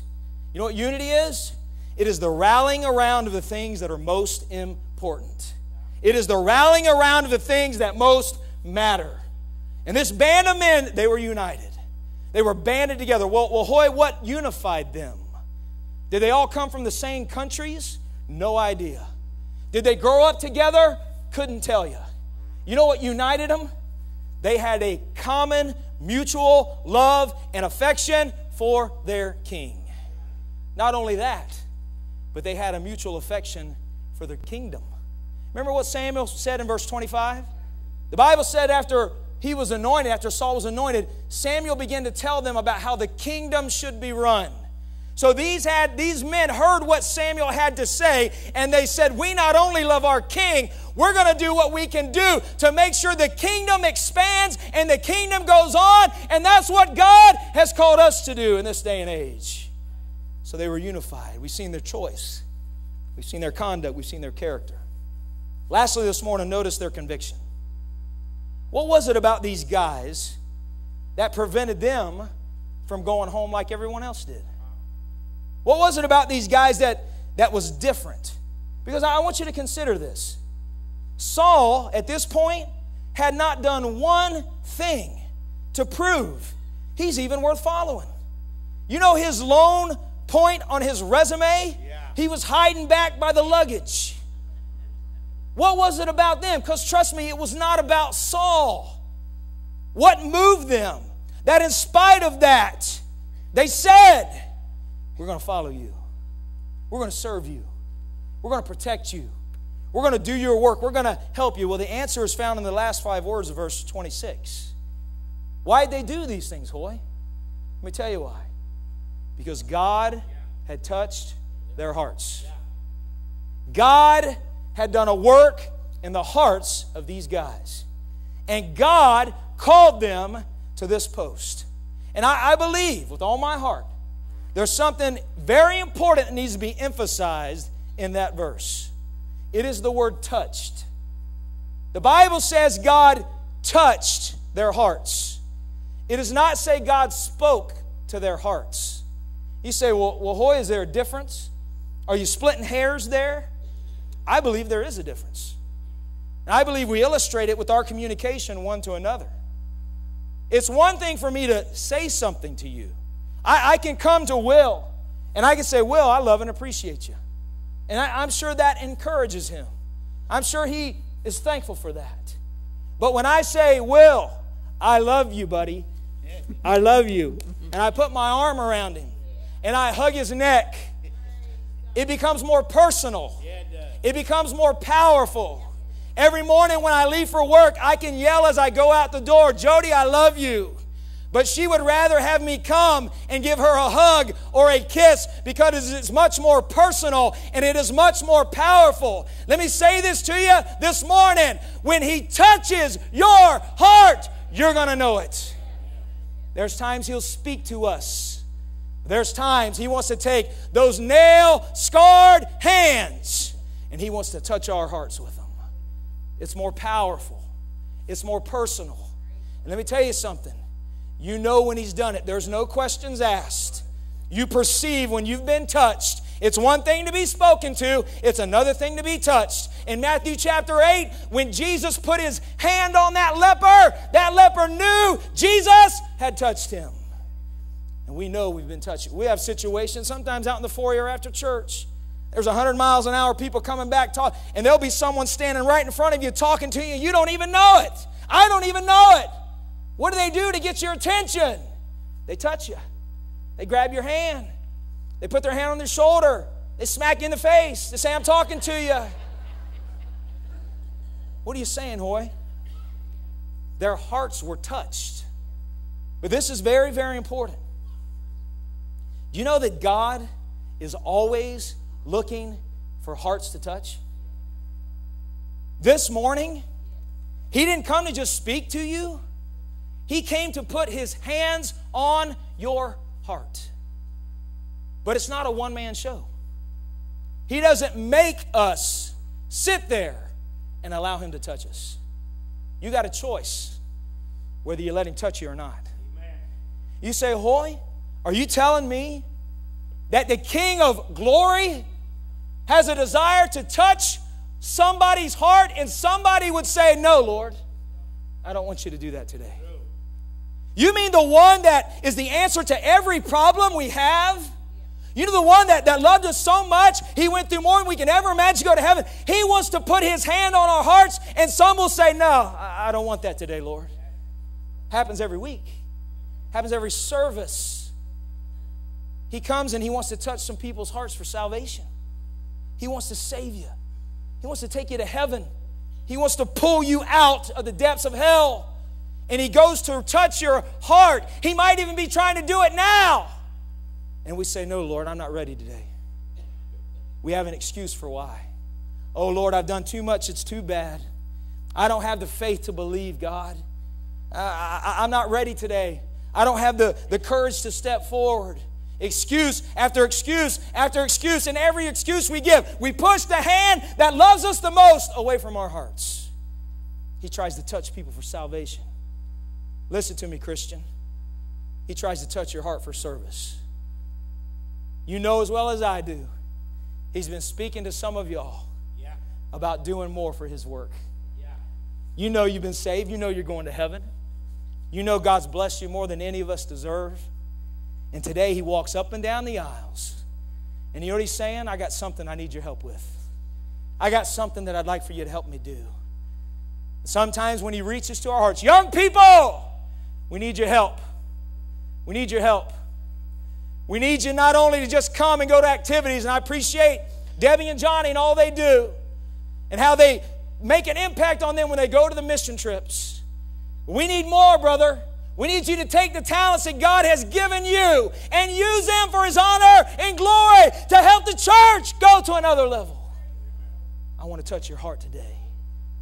F: You know what unity is? It is the rallying around of the things that are most important. It is the rallying around of the things that most matter. And this band of men, they were united. They were banded together. Well, well, Hoy, what unified them? Did they all come from the same countries? No idea. Did they grow up together? Couldn't tell you. You know what united them? They had a common mutual love and affection for their king. Not only that, but they had a mutual affection for their kingdom. Remember what Samuel said in verse 25? The Bible said after he was anointed, after Saul was anointed, Samuel began to tell them about how the kingdom should be run. So these had these men heard what Samuel had to say and they said, "We not only love our king, we're going to do what we can do to make sure the kingdom expands and the kingdom goes on, and that's what God has called us to do in this day and age." So they were unified. We've seen their choice. We've seen their conduct, we've seen their character. Lastly this morning, notice their conviction. What was it about these guys that prevented them from going home like everyone else did? What was it about these guys that, that was different? Because I want you to consider this. Saul, at this point, had not done one thing to prove he's even worth following. You know his lone point on his resume? Yeah. He was hiding back by the luggage. What was it about them? Because trust me, it was not about Saul. What moved them? That in spite of that, they said, we're going to follow you. We're going to serve you. We're going to protect you. We're going to do your work. We're going to help you. Well, the answer is found in the last five words of verse 26. Why did they do these things, Hoy? Let me tell you why. Because God had touched their hearts. God had done a work in the hearts of these guys. And God called them to this post. And I, I believe with all my heart there's something very important that needs to be emphasized in that verse. It is the word touched. The Bible says God touched their hearts. It does not say God spoke to their hearts. You say, well, well, Hoy, is there a difference? Are you splitting hairs there? I believe there is a difference. And I believe we illustrate it with our communication one to another. It's one thing for me to say something to you. I, I can come to Will and I can say, Will, I love and appreciate you. And I, I'm sure that encourages him. I'm sure he is thankful for that. But when I say, Will, I love you, buddy, I love you, and I put my arm around him and I hug his neck, it becomes more personal. It becomes more powerful. Every morning when I leave for work, I can yell as I go out the door, Jody, I love you. But she would rather have me come and give her a hug or a kiss because it's much more personal and it is much more powerful. Let me say this to you this morning. When He touches your heart, you're going to know it. There's times He'll speak to us. There's times He wants to take those nail scarred hands and He wants to touch our hearts with them. it's more powerful, it's more personal. And let me tell you something you know when He's done it, there's no questions asked. You perceive when you've been touched. It's one thing to be spoken to, it's another thing to be touched. In Matthew chapter 8, when Jesus put his hand on that leper, that leper knew Jesus had touched him. And we know we've been touched. We have situations sometimes out in the foyer after church. There's 100 miles an hour people coming back talk, and there'll be someone standing right in front of you talking to you. You don't even know it. I don't even know it. What do they do to get your attention? They touch you. They grab your hand. They put their hand on their shoulder. They smack you in the face. They say, I'm talking to you. What are you saying, Hoy? Their hearts were touched. But this is very, very important. Do you know that God is always looking for hearts to touch? This morning, He didn't come to just speak to you, He came to put His hands on your heart. But it's not a one man show. He doesn't make us sit there and allow Him to touch us. You got a choice whether you let Him touch you or not. Amen. You say, Hoy, are you telling me that the King of glory has a desire to touch somebody's heart and somebody would say, No, Lord, I don't want you to do that today? You mean the one that is the answer to every problem we have? You know the one that, that loved us so much, he went through more than we can ever imagine to go to heaven. He wants to put his hand on our hearts, and some will say, No, I, I don't want that today, Lord. Happens every week, happens every service. He comes and he wants to touch some people's hearts for salvation. He wants to save you, he wants to take you to heaven, he wants to pull you out of the depths of hell. And he goes to touch your heart. He might even be trying to do it now and we say, No, Lord, I'm not ready today. We have an excuse for why. Oh, Lord, I've done too much, it's too bad. I don't have the faith to believe, God. I, am not ready today. I don't have the, the courage to step forward. Excuse after excuse after excuse, and every excuse we give, we push the hand that loves us the most away from our hearts. He tries to touch people for salvation. Listen to me, Christian. He tries to touch your heart for service. You know as well as I do, He's been speaking to some of y'all yeah. about doing more for His work. Yeah. You know you've been saved. You know you're going to heaven. You know God's blessed you more than any of us deserve. And today He walks up and down the aisles. And you know what He's saying? I got something I need your help with. I got something that I'd like for you to help me do. Sometimes when He reaches to our hearts, young people, we need your help. We need your help. We need you not only to just come and go to activities, and I appreciate Debbie and Johnny and all they do, and how they make an impact on them when they go to the mission trips. We need more, brother. We need you to take the talents that God has given you and use them for His honor and glory to help the church go to another level. I want to touch your heart today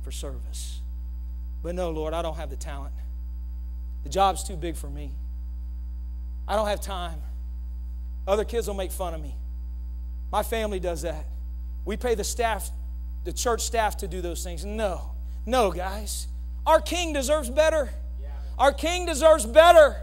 F: for service. But no, Lord, I don't have the talent. The job's too big for me. I don't have time. Other kids will make fun of me. My family does that. We pay the staff, the church staff to do those things. No, no, guys. Our king deserves better. Our king deserves better.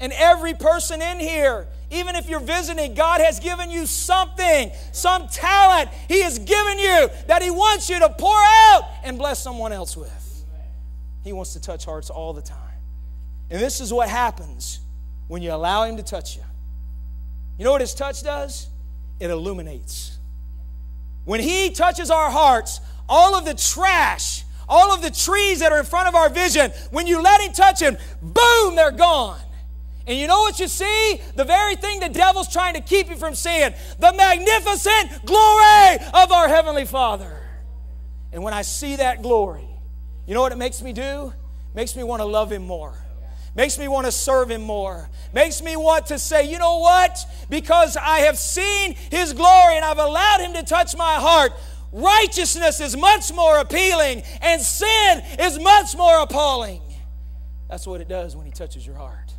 F: And every person in here, even if you're visiting, God has given you something, some talent He has given you that He wants you to pour out and bless someone else with. He wants to touch hearts all the time. And this is what happens when you allow Him to touch you. You know what his touch does? It illuminates. When he touches our hearts, all of the trash, all of the trees that are in front of our vision, when you let him touch them, boom, they're gone. And you know what you see? The very thing the devil's trying to keep you from seeing the magnificent glory of our Heavenly Father. And when I see that glory, you know what it makes me do? It makes me want to love Him more. Makes me want to serve Him more. Makes me want to say, you know what? Because I have seen His glory and I've allowed Him to touch my heart, righteousness is much more appealing and sin is much more appalling. That's what it does when He touches your heart.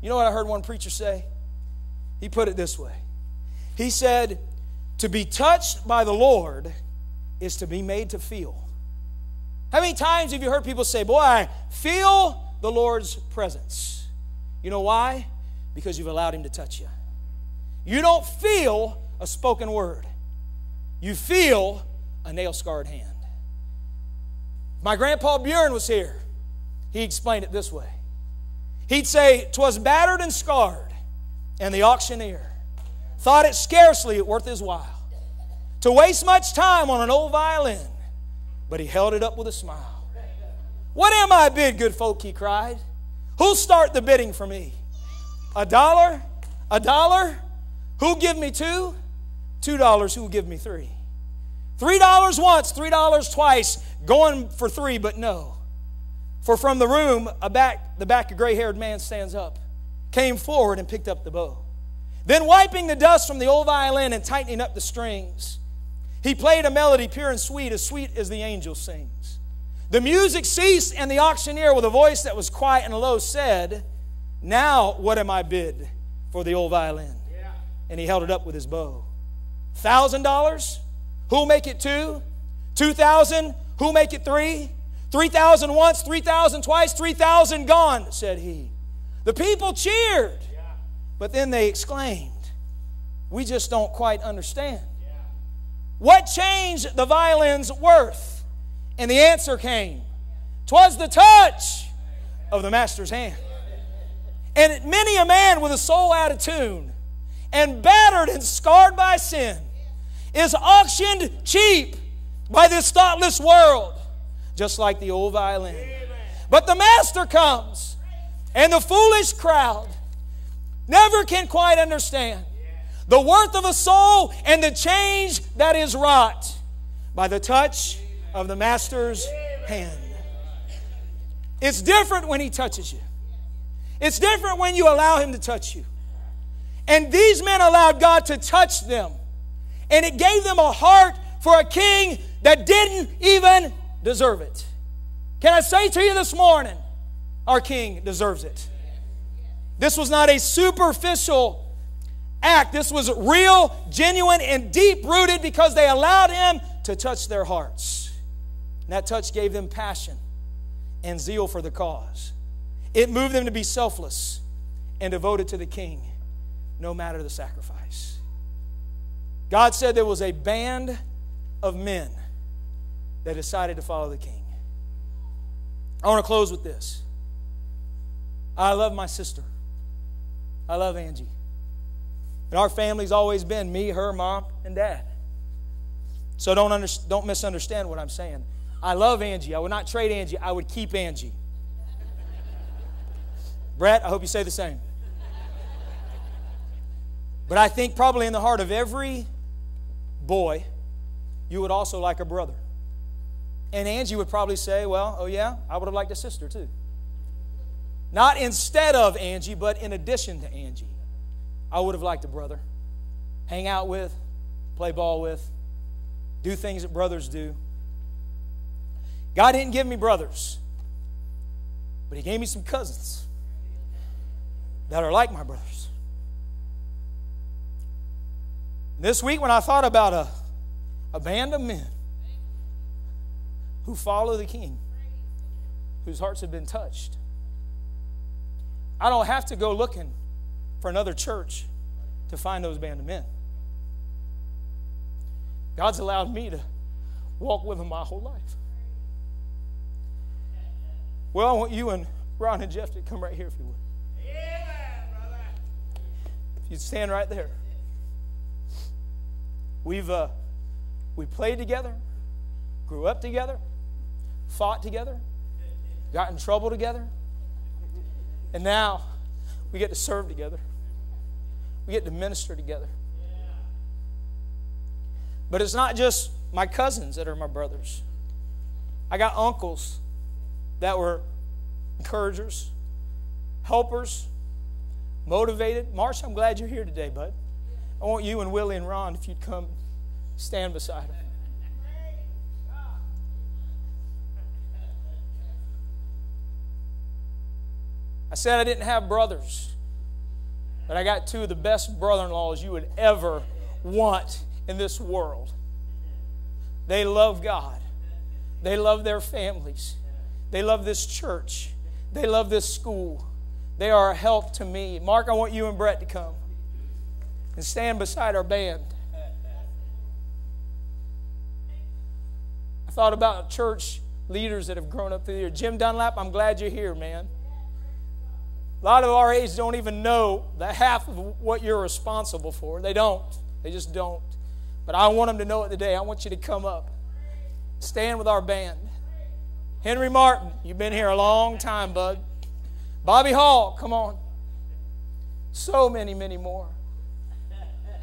F: You know what I heard one preacher say? He put it this way He said, To be touched by the Lord is to be made to feel. How many times have you heard people say, Boy, I feel the Lord's presence? You know why? Because you've allowed Him to touch you. You don't feel a spoken word, you feel a nail scarred hand. My grandpa Bjorn was here. He explained it this way. He'd say, "'Twas battered and scarred, and the auctioneer thought it scarcely worth his while to waste much time on an old violin, but he held it up with a smile. What am I bid, good folk? He cried. Who'll start the bidding for me? A dollar? A dollar? Who'll give me two? Two dollars. Who'll give me three? Three dollars once, three dollars twice, going for three, but no. For from the room, a back, the back a gray haired man stands up, came forward and picked up the bow. Then, wiping the dust from the old violin and tightening up the strings, he played a melody pure and sweet, as sweet as the angel sings. The music ceased, and the auctioneer, with a voice that was quiet and low, said, Now what am I bid for the old violin? And he held it up with his bow. Thousand dollars? Who'll make it two? Two thousand? Who'll make it three? Three thousand once, three thousand twice, three thousand gone, said he. The people cheered. But then they exclaimed, We just don't quite understand. What changed the violin's worth? And the answer came Twas the touch of the master's hand. And many a man with a soul out of tune and battered and scarred by sin is auctioned cheap by this thoughtless world, just like the old violin. But the master comes, and the foolish crowd never can quite understand the worth of a soul and the change that is wrought by the touch of the Master's hand. It's different when He touches you, it's different when you allow Him to touch you. And these men allowed God to touch them, and it gave them a heart for a king that didn't even deserve it. Can I say to you this morning, our king deserves it. This was not a superficial act. This was real, genuine, and deep rooted because they allowed Him to touch their hearts. That touch gave them passion and zeal for the cause. It moved them to be selfless and devoted to the King, no matter the sacrifice. God said there was a band of men that decided to follow the King. I want to close with this. I love my sister. I love Angie. And our family's always been me, her, mom, and dad. So don't, under, don't misunderstand what I'm saying. I love Angie. I would not trade Angie. I would keep Angie. Brett, I hope you say the same. But I think probably in the heart of every boy, you would also like a brother. And Angie would probably say, Well, oh yeah, I would have liked a sister too. Not instead of Angie, but in addition to Angie. I would have liked a brother. Hang out with, play ball with, do things that brothers do. God didn't give me brothers, but He gave me some cousins that are like my brothers. This week, when I thought about a, a band of men who follow the King, whose hearts have been touched, I don't have to go looking for another church to find those band of men. God's allowed me to walk with them my whole life. Well, I want you and Ron and Jeff to come right here if you would. If you stand right there. We've uh, we played together, grew up together, fought together, got in trouble together. And now we get to serve together, we get to minister together. But it's not just my cousins that are my brothers. I got uncles that were encouragers, helpers, motivated. Marsh, I'm glad you're here today, bud. I want you and Willie and Ron, if you'd come stand beside them. I said I didn't have brothers, but I got two of the best brother in laws you would ever want in this world. They love God, They love their families. They love this church. They love this school. They are a help to me. Mark, I want you and Brett to come and stand beside our band. I thought about church leaders that have grown up through here. Jim Dunlap, I'm glad you're here, man. A lot of our don't even know the half of what you're responsible for. They don't. They just don't. But I want them to know it today. I want you to come up. Stand with our band. Henry Martin, you've been here a long time, bud. Bobby Hall, come on. So many, many more.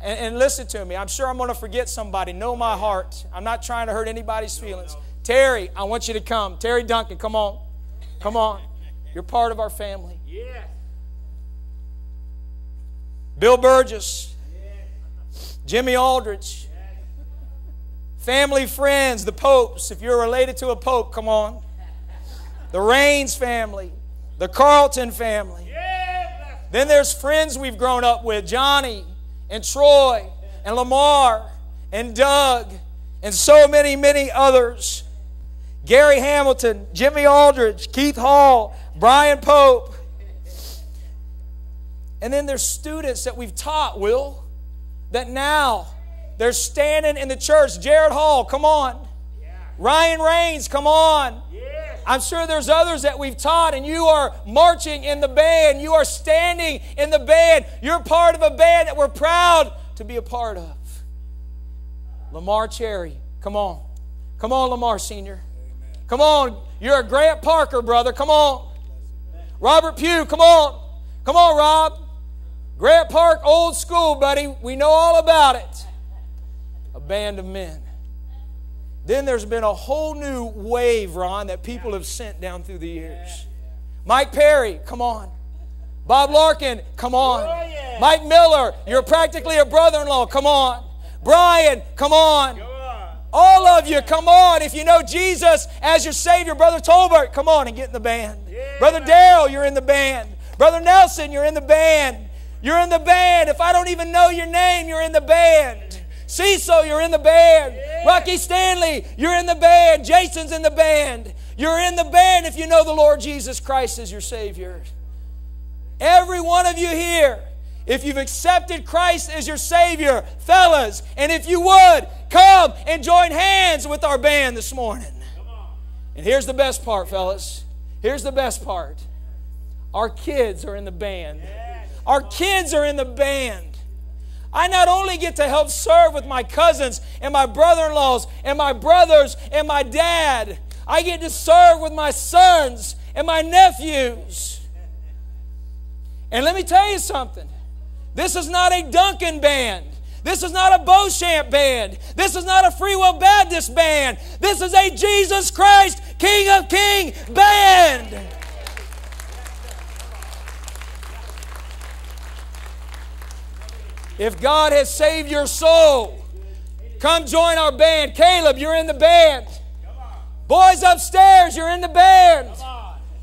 F: And, and listen to me. I'm sure I'm going to forget somebody. Know my heart. I'm not trying to hurt anybody's feelings. Terry, I want you to come. Terry Duncan, come on. Come on. You're part of our family.
A: Yes.
F: Bill Burgess, Yeah. Jimmy Aldridge, family friends, the popes. If you're related to a pope, come on. The Rains family, the Carlton family. Then there's friends we've grown up with Johnny and Troy and Lamar and Doug and so many, many others. Gary Hamilton, Jimmy Aldridge, Keith Hall, Brian Pope. And then there's students that we've taught, Will, that now they're standing in the church. Jared Hall, come on. Ryan Rains, come on. I'm sure there's others that we've taught, and you are marching in the band. You are standing in the band. You're part of a band that we're proud to be a part of. Lamar Cherry, come on. Come on, Lamar Sr. Come on. You're a Grant Parker, brother. Come on. Robert Pugh, come on. Come on, Rob. Grant Park, old school, buddy. We know all about it. A band of men. Then there's been a whole new wave, Ron, that people have sent down through the years. Mike Perry, come on. Bob Larkin, come on. Mike Miller, you're practically a brother in law, come on. Brian, come on. All of you, come on. If you know Jesus as your Savior, Brother Tolbert, come on and get in the band. Brother Dale, you're in the band. Brother Nelson, you're in the band. You're in the band. If I don't even know your name, you're in the band. Cecil, you're in the band. Rocky Stanley, you're in the band. Jason's in the band. You're in the band if you know the Lord Jesus Christ as your Savior. Every one of you here, if you've accepted Christ as your Savior, fellas, and if you would, come and join hands with our band this morning. And here's the best part, fellas. Here's the best part. Our kids are in the band. Our kids are in the band. I not only get to help serve with my cousins and my brother in laws and my brothers and my dad, I get to serve with my sons and my nephews. And let me tell you something this is not a Duncan band. This is not a Beauchamp band. This is not a Free Will Baptist band. This is a Jesus Christ, King of King band. If God has saved your soul, come join our band. Caleb, you're in the band. Boys upstairs, you're in the band.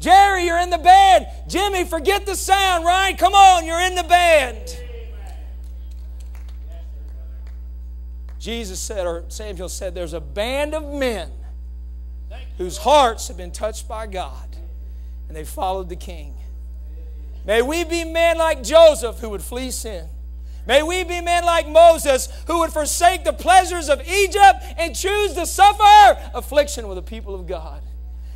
F: Jerry, you're in the band. Jimmy, forget the sound. Ryan, come on, you're in the band. Jesus said, or Samuel said, there's a band of men whose hearts have been touched by God and they followed the king. May we be men like Joseph who would flee sin. May we be men like Moses who would forsake the pleasures of Egypt and choose to suffer affliction with the people of God.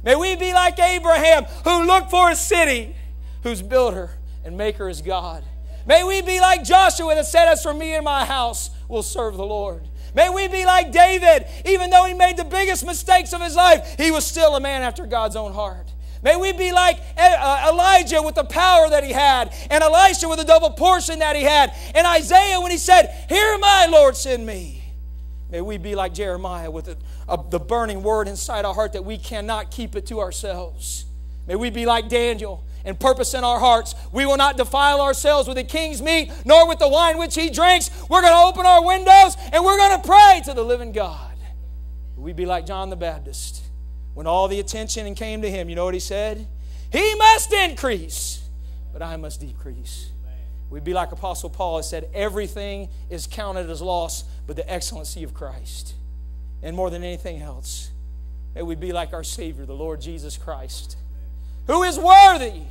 F: May we be like Abraham who looked for a city whose builder and maker is God. May we be like Joshua that said, As for me and my house, we'll serve the Lord. May we be like David, even though he made the biggest mistakes of his life, he was still a man after God's own heart. May we be like uh, Elijah with the power that he had, and Elisha with the double portion that he had, and Isaiah when he said, Here am I, Lord, send me. May we be like Jeremiah with the, uh, the burning word inside our heart that we cannot keep it to ourselves. May we be like Daniel and purpose in our hearts. We will not defile ourselves with the king's meat, nor with the wine which he drinks. We're going to open our windows and we're going to pray to the living God. We be like John the Baptist. When all the attention came to him, you know what he said? He must increase, but I must decrease. We'd be like Apostle Paul has said, everything is counted as loss, but the excellency of Christ. And more than anything else, May we be like our Savior, the Lord Jesus Christ, who is worthy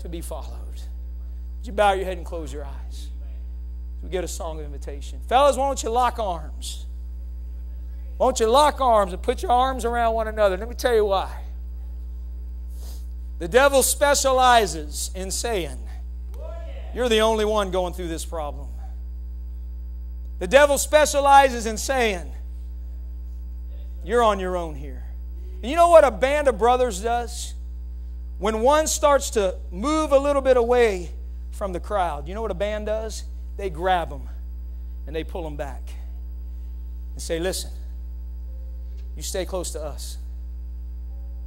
F: to be followed. Would you bow your head and close your eyes? We get a song of invitation. Fellas, why don't you lock arms? Why don't you lock arms and put your arms around one another? Let me tell you why. The devil specializes in saying, You're the only one going through this problem. The devil specializes in saying, You're on your own here. And you know what a band of brothers does? When one starts to move a little bit away from the crowd, you know what a band does? They grab them and they pull them back and say, Listen, you stay close to us.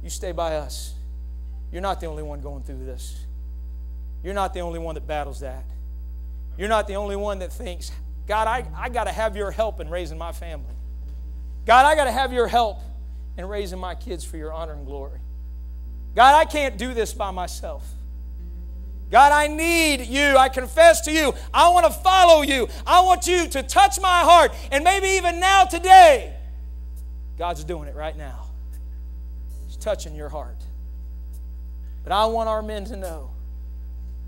F: You stay by us. You're not the only one going through this. You're not the only one that battles that. You're not the only one that thinks, God, I, I got to have your help in raising my family. God, I got to have your help in raising my kids for your honor and glory. God, I can't do this by myself. God, I need you. I confess to you. I want to follow you. I want you to touch my heart. And maybe even now, today, God's doing it right now. He's touching your heart. But I want our men to know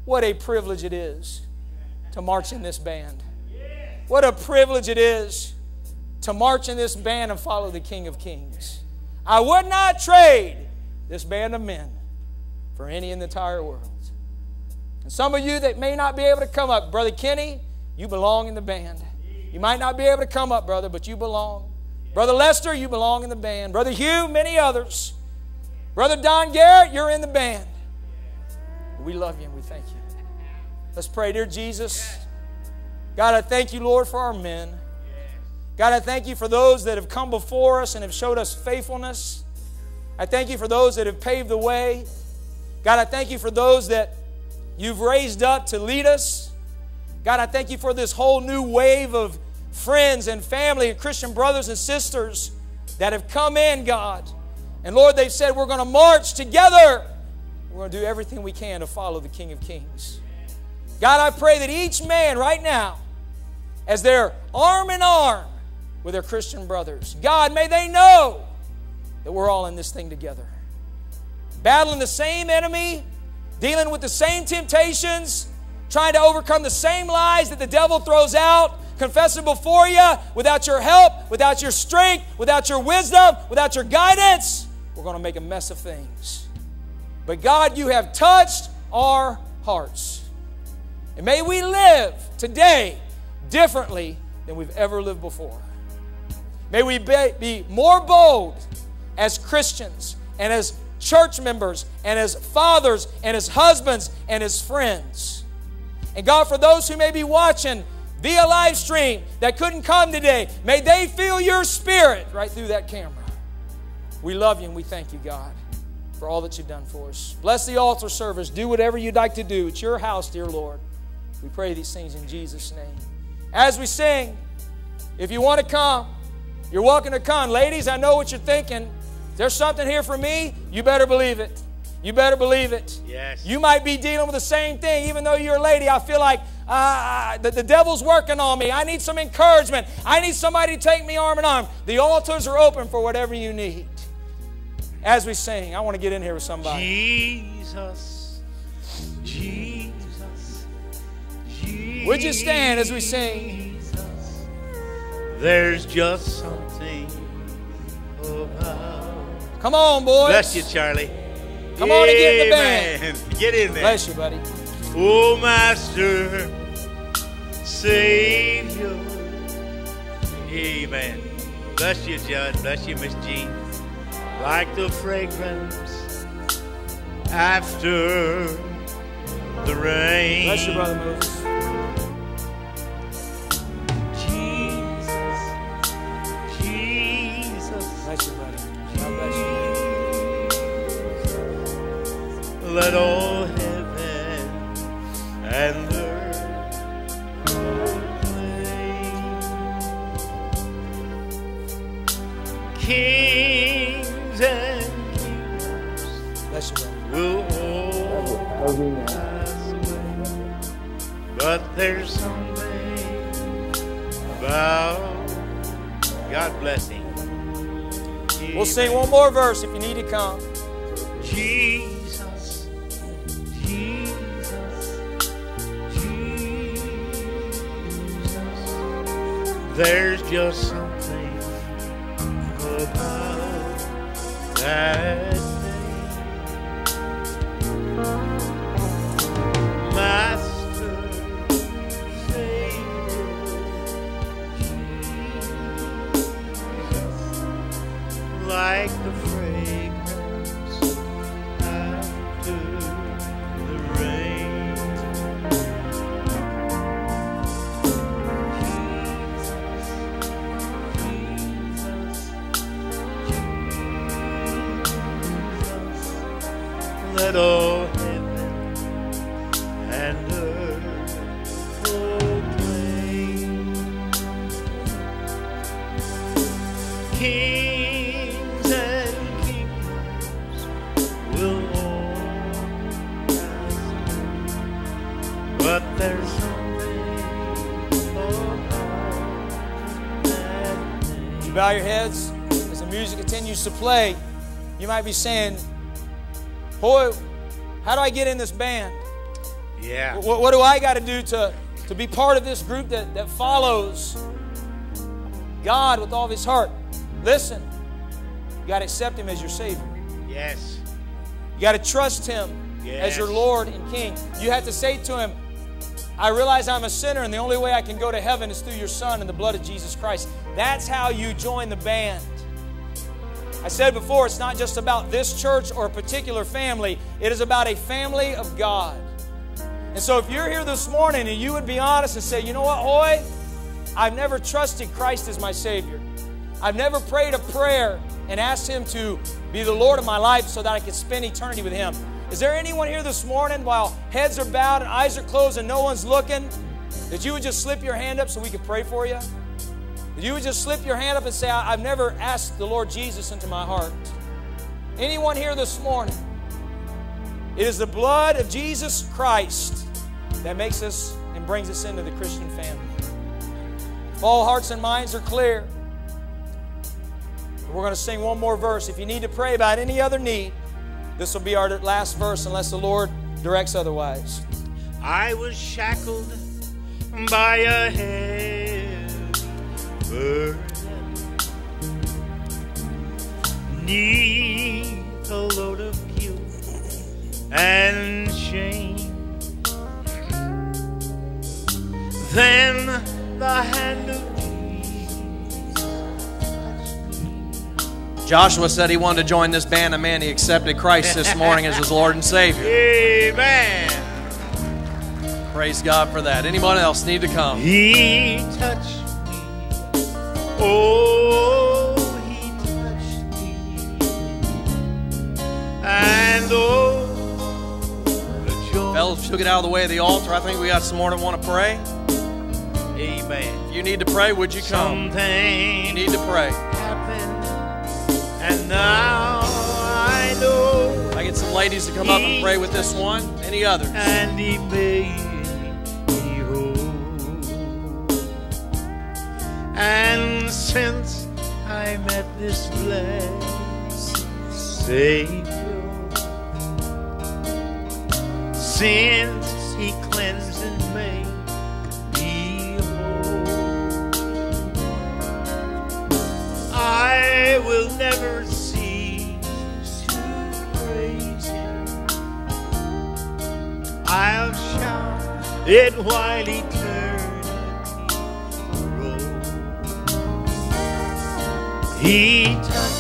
F: what a privilege it is to march in this band. What a privilege it is to march in this band and follow the King of Kings. I would not trade this band of men for any in the entire world. And some of you that may not be able to come up, Brother Kenny, you belong in the band. You might not be able to come up, brother, but you belong. Brother Lester, you belong in the band. Brother Hugh, many others. Brother Don Garrett, you're in the band. We love you and we thank you. Let's pray, dear Jesus. God, I thank you, Lord, for our men. God, I thank you for those that have come before us and have showed us faithfulness. I thank you for those that have paved the way. God, I thank you for those that you've raised up to lead us. God, I thank you for this whole new wave of friends and family and Christian brothers and sisters that have come in, God. And Lord, they've said, we're going to march together. We're going to do everything we can to follow the King of Kings. God, I pray that each man right now, as they're arm in arm with their Christian brothers, God, may they know that we're all in this thing together. Battling the same enemy, dealing with the same temptations, trying to overcome the same lies that the devil throws out confessing before you without your help, without your strength, without your wisdom, without your guidance, we're going to make a mess of things. But God, you have touched our hearts. And may we live today differently than we've ever lived before. May we be more bold as Christians and as church members and as fathers and as husbands and as friends. And God, for those who may be watching, via live stream that couldn't come today, may they feel your spirit right through that camera. We love you and we thank you, God, for all that you've done for us. Bless the altar service. Do whatever you'd like to do. It's your house, dear Lord. We pray these things in Jesus' name. As we sing, if you want to come, you're welcome to come. Ladies, I know what you're thinking. There's something here for me. You better believe it. You better believe it.
A: Yes.
F: You might be dealing with the same thing, even though you're a lady. I feel like uh, the, the devil's working on me. I need some encouragement. I need somebody to take me arm in arm. The altars are open for whatever you need. As we sing, I want to get in here with somebody.
A: Jesus, Jesus, Jesus.
F: Would you stand as we sing?
A: There's just something about.
F: Come on, boys.
A: Bless you, Charlie.
F: Come on and get in the band.
A: Amen. Get in there.
F: Bless you, buddy.
A: Oh, Master, Savior. Amen. Bless you, Judd. Bless you, Miss Jean. Like the fragrance after the rain.
F: Bless you, brother Moses.
A: Jesus, Jesus.
F: Bless you, buddy.
A: Let all heaven and earth proclaim. Kings and kingdoms
F: Bless you, brother.
A: will all pass away, but there's something about God bless him.
F: We'll sing one more verse if you need to come.
A: There's just something about that
F: continues to play. You might be saying, Boy, how do I get in this band?
A: Yeah.
F: What, what do I got to do to, to be part of this group that, that follows God with all of his heart? Listen, you got to accept him as your Savior.
A: Yes.
F: You got to trust him as your Lord and King. You have to say to him, I realize I'm a sinner, and the only way I can go to heaven is through your Son and the blood of Jesus Christ. That's how you join the band. I said before, it's not just about this church or a particular family, it is about a family of God. And so if you're here this morning and you would be honest and say, you know what, Hoy, I've never trusted Christ as my Savior. I've never prayed a prayer and asked Him to be the Lord of my life so that I could spend eternity with Him. Is there anyone here this morning while heads are bowed and eyes are closed and no one's looking that you would just slip your hand up so we could pray for you? You would just slip your hand up and say, "I- I've never asked the Lord Jesus into my heart. Anyone here this morning? It is the blood of Jesus Christ that makes us and brings us into the Christian family. If all hearts and minds are clear, we're going to sing one more verse. If you need to pray about any other need, this will be our last verse unless the Lord directs otherwise.
A: I was shackled by a heavy burden. Neath a load of guilt and shame. Then the hand of
B: Joshua said he wanted to join this band, and man, he accepted Christ this morning as his Lord and Savior.
A: Amen.
B: Praise God for that. Anyone else need to come?
A: He touched. Oh, he touched me. And oh, the joy.
B: Fellas, if you'll out of the way of the altar, I think we got some more that want to pray.
A: Amen.
B: If you need to pray, would you come? You need to pray.
A: happened, and now I know.
B: I get some ladies to come up and pray with this one. Any others?
A: and he made And since I met this blessed Savior, since he cleansed and made me whole, I will never cease to praise him. I'll shout it while eternity He touched